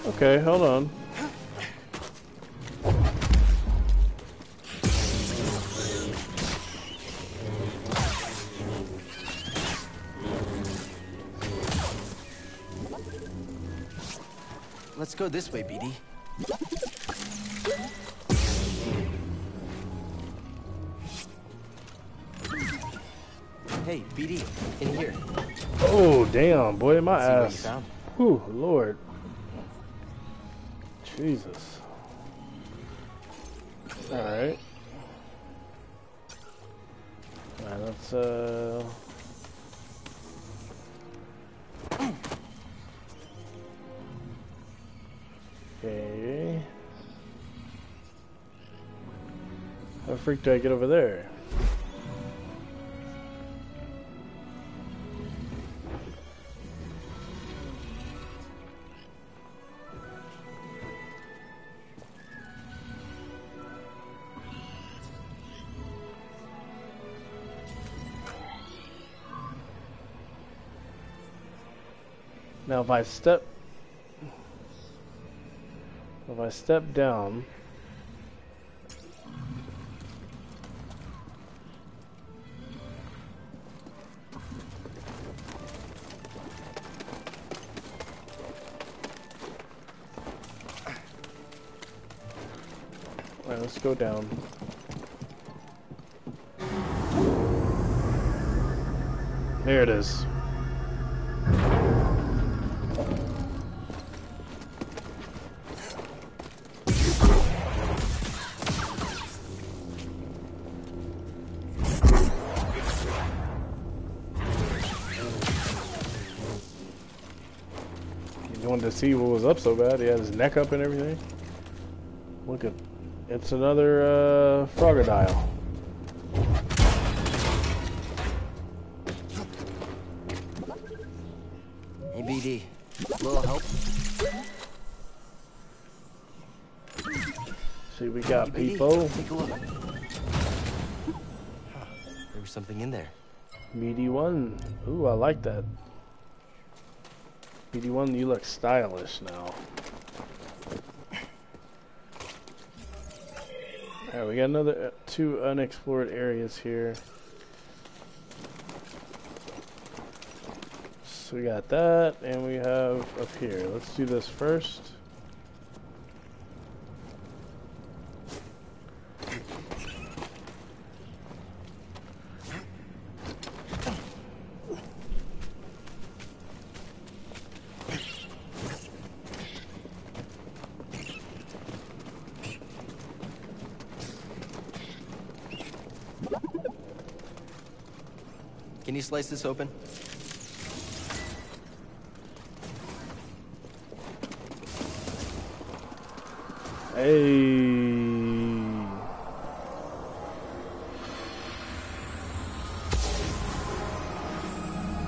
Okay, hold on. Go this way, BD. Hey, BD, in here. Oh, damn, boy, my See ass. Whew, Lord. Freak do I get over there? Now if I step if I step down down. There it is. Wanted to see what was up so bad. He had his neck up and everything. Look at, it's another uh, Frogodile. Hey, BD. Little help? See, we got BD, people. Take a look. Huh, there was something in there. BD one. Ooh, I like that. BD one, you look stylish now. Alright, we got another uh, two unexplored areas here. So we got that, and we have up here. Let's do this first. Slice this open? Hey.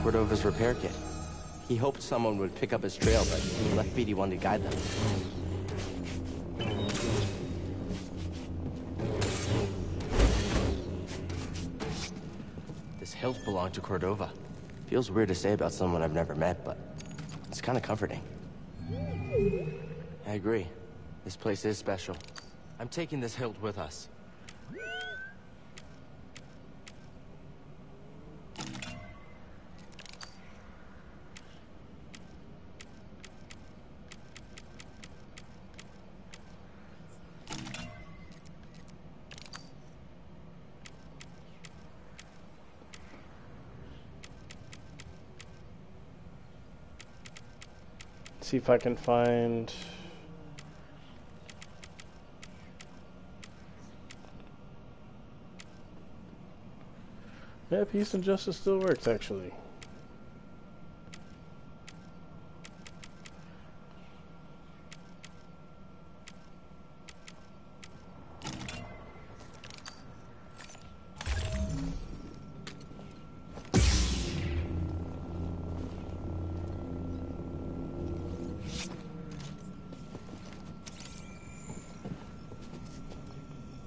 Cordova's repair kit. He hoped someone would pick up his trail, but he left BD1 to guide them. This hilt belonged to Cordova. Feels weird to say about someone I've never met, but it's kind of comforting. Mm. I agree. This place is special. I'm taking this hilt with us. See if I can find. Yeah, peace and justice still works actually.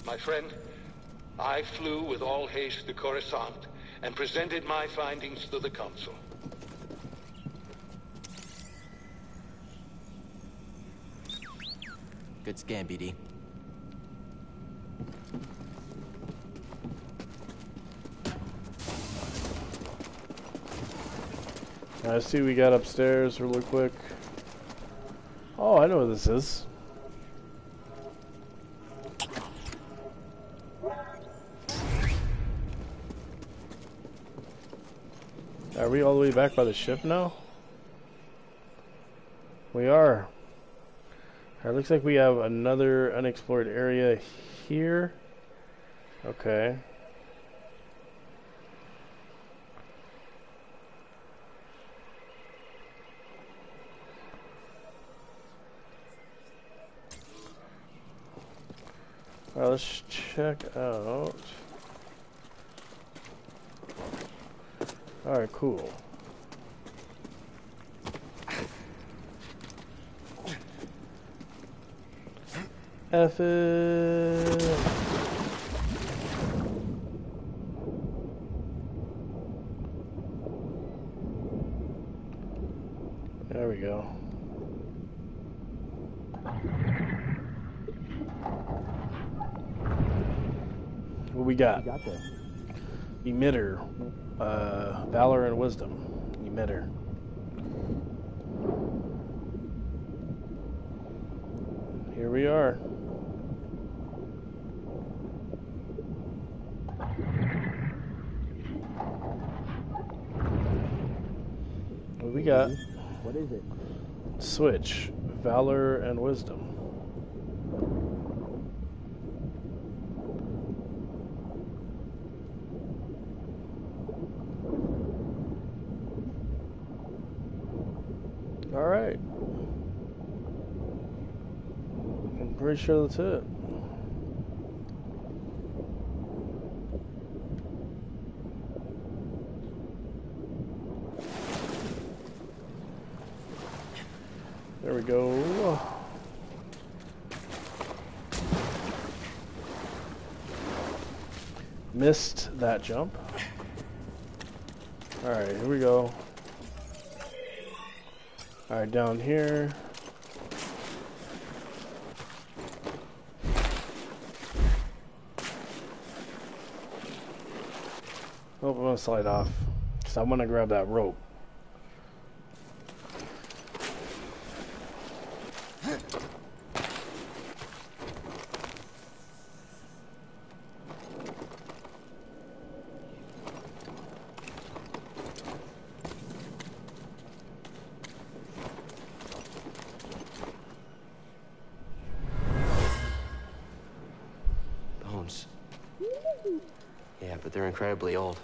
My friend, I flew with all haste to Coruscant and presented my findings to the Council. Good scan, BD. I see we got upstairs really quick. Oh, I know what this is. All the way back by the ship now? We are. It looks like we have another unexplored area here. Okay. Let's check out. Alright, cool. F. There we go. What we got? got there? Emitter. Uh, Valor and Wisdom. Emitter. Here we are. What we got? What is it? Switch. Valor and Wisdom. Alright. I'm pretty sure that's it. There we go. Missed that jump. Alright, here we go. Alright, down here. Oh, I'm gonna slide off. Because I want to grab that rope. Bones. Yeah, but they're incredibly old.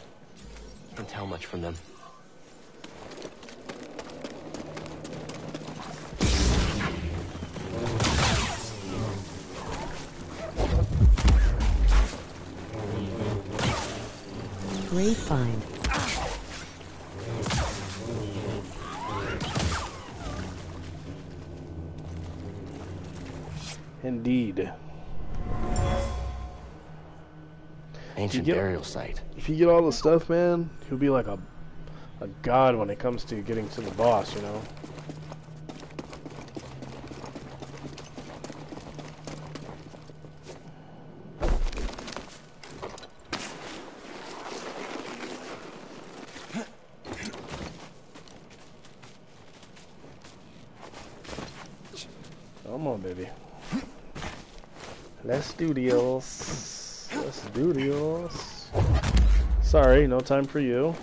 Ancient get- burial site. If you get all the stuff, man, he'll be like a a god when it comes to getting to the boss, you know. Come on, baby. Let's do deals. Let's do deals. Sorry, no time for you.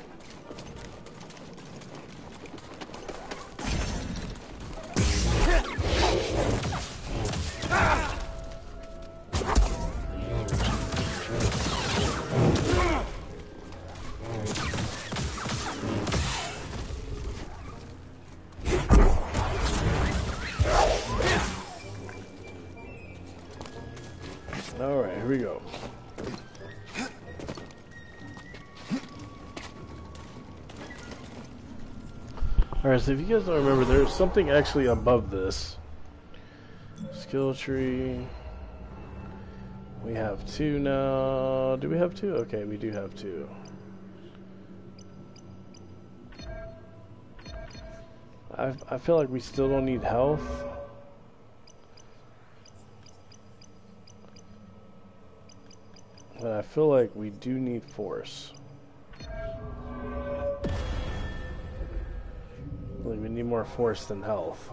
If you guys don't remember, there's something actually above this. Skill tree. We have two now. Do we have two? Okay, we do have two. I, I feel like we still don't need health. But I feel like we do need force. More force than health.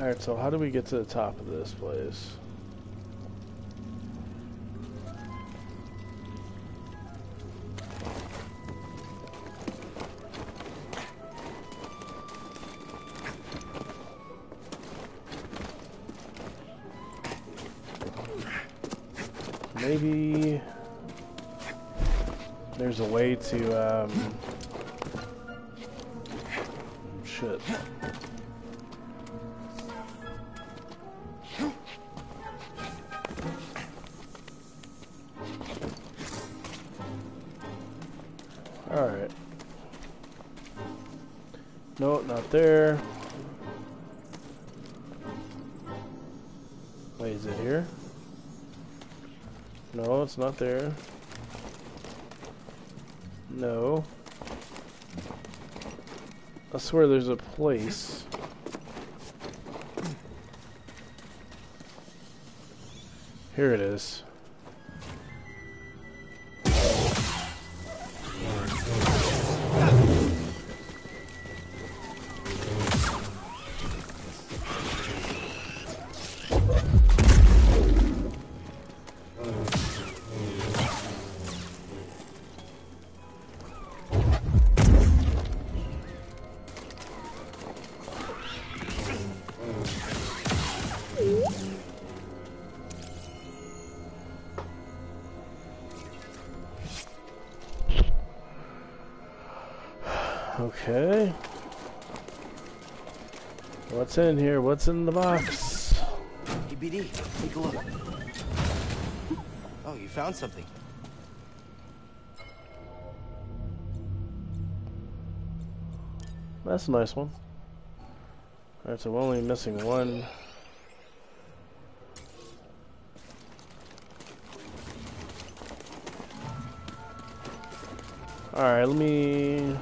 Alright, so how do we get to the top of this place? Maybe there's a way to, um, shit. Alright. No, not there. Wait, is it here? No, it's not there. No. I swear there's a place. Here it is. What's in here? What's in the box? Hey, BD, take a look. Oh, you found something. That's a nice one. Alright, so we're only missing one. Alright, let me...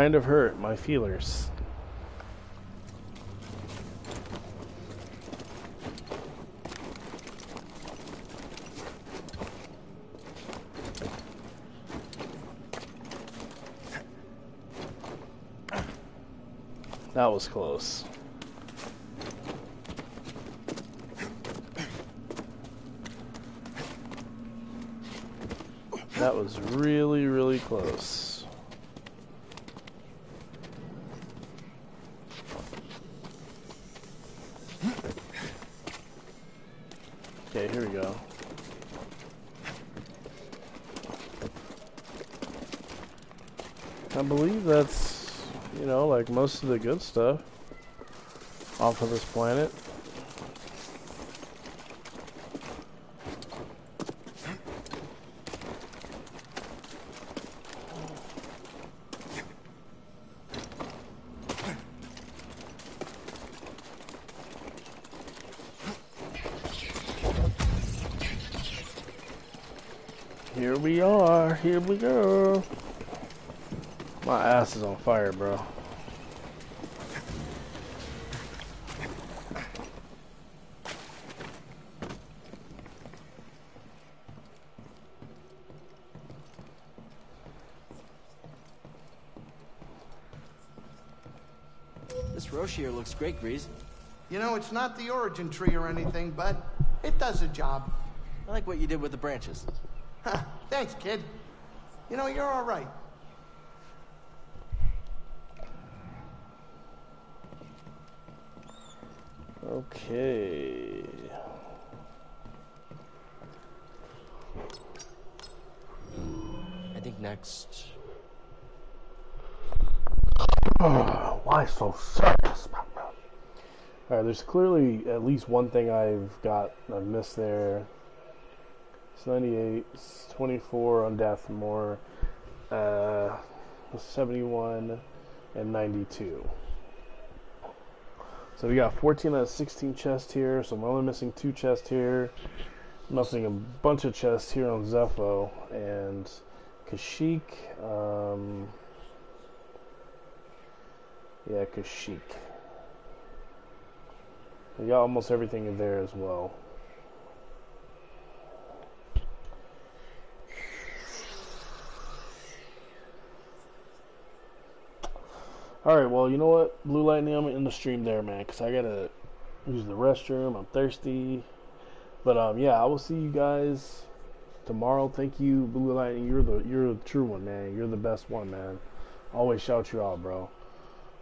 kind of hurt my feelers. That was close. That was really, really close. Okay, here we go. I believe that's, you know, like most of the good stuff off of this planet. Here we are, here we go. My ass is on fire, bro. This Rochier looks great, Greez. You know, it's not the origin tree or anything, but it does a job. I like what you did with the branches. Huh, thanks, kid. You know, you're all right. Okay. I think next. Why so serious, All right, there's clearly at least one thing I've got I've missed there. It's 98, it's 24 on Dathomir, uh, 71, and 92. So we got 14 out of 16 chests here, so I'm only missing two chests here. Missing a bunch of chests here on Zeffo and Kashyyyk. Um, yeah, Kashyyyk. We got almost everything in there as well. Alright, well, you know what? Blue Lightning, I'm in the stream there, man, because I gotta use the restroom. I'm thirsty. But, um, yeah, I will see you guys tomorrow. Thank you, Blue Lightning. You're the, you're the true one, man. You're the best one, man. Always shout you out, bro.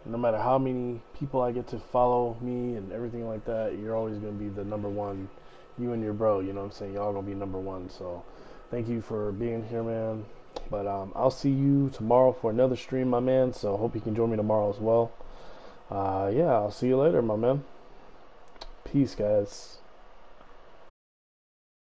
No matter how many people I get to follow me and everything like that, you're always to be the number one. You and your bro, you know what I'm saying? Y'all to be number one. So, thank you for being here, man. But um, I'll see you tomorrow for another stream, my man. So hope you can join me tomorrow as well. Uh, yeah, I'll see you later, my man. Peace, guys.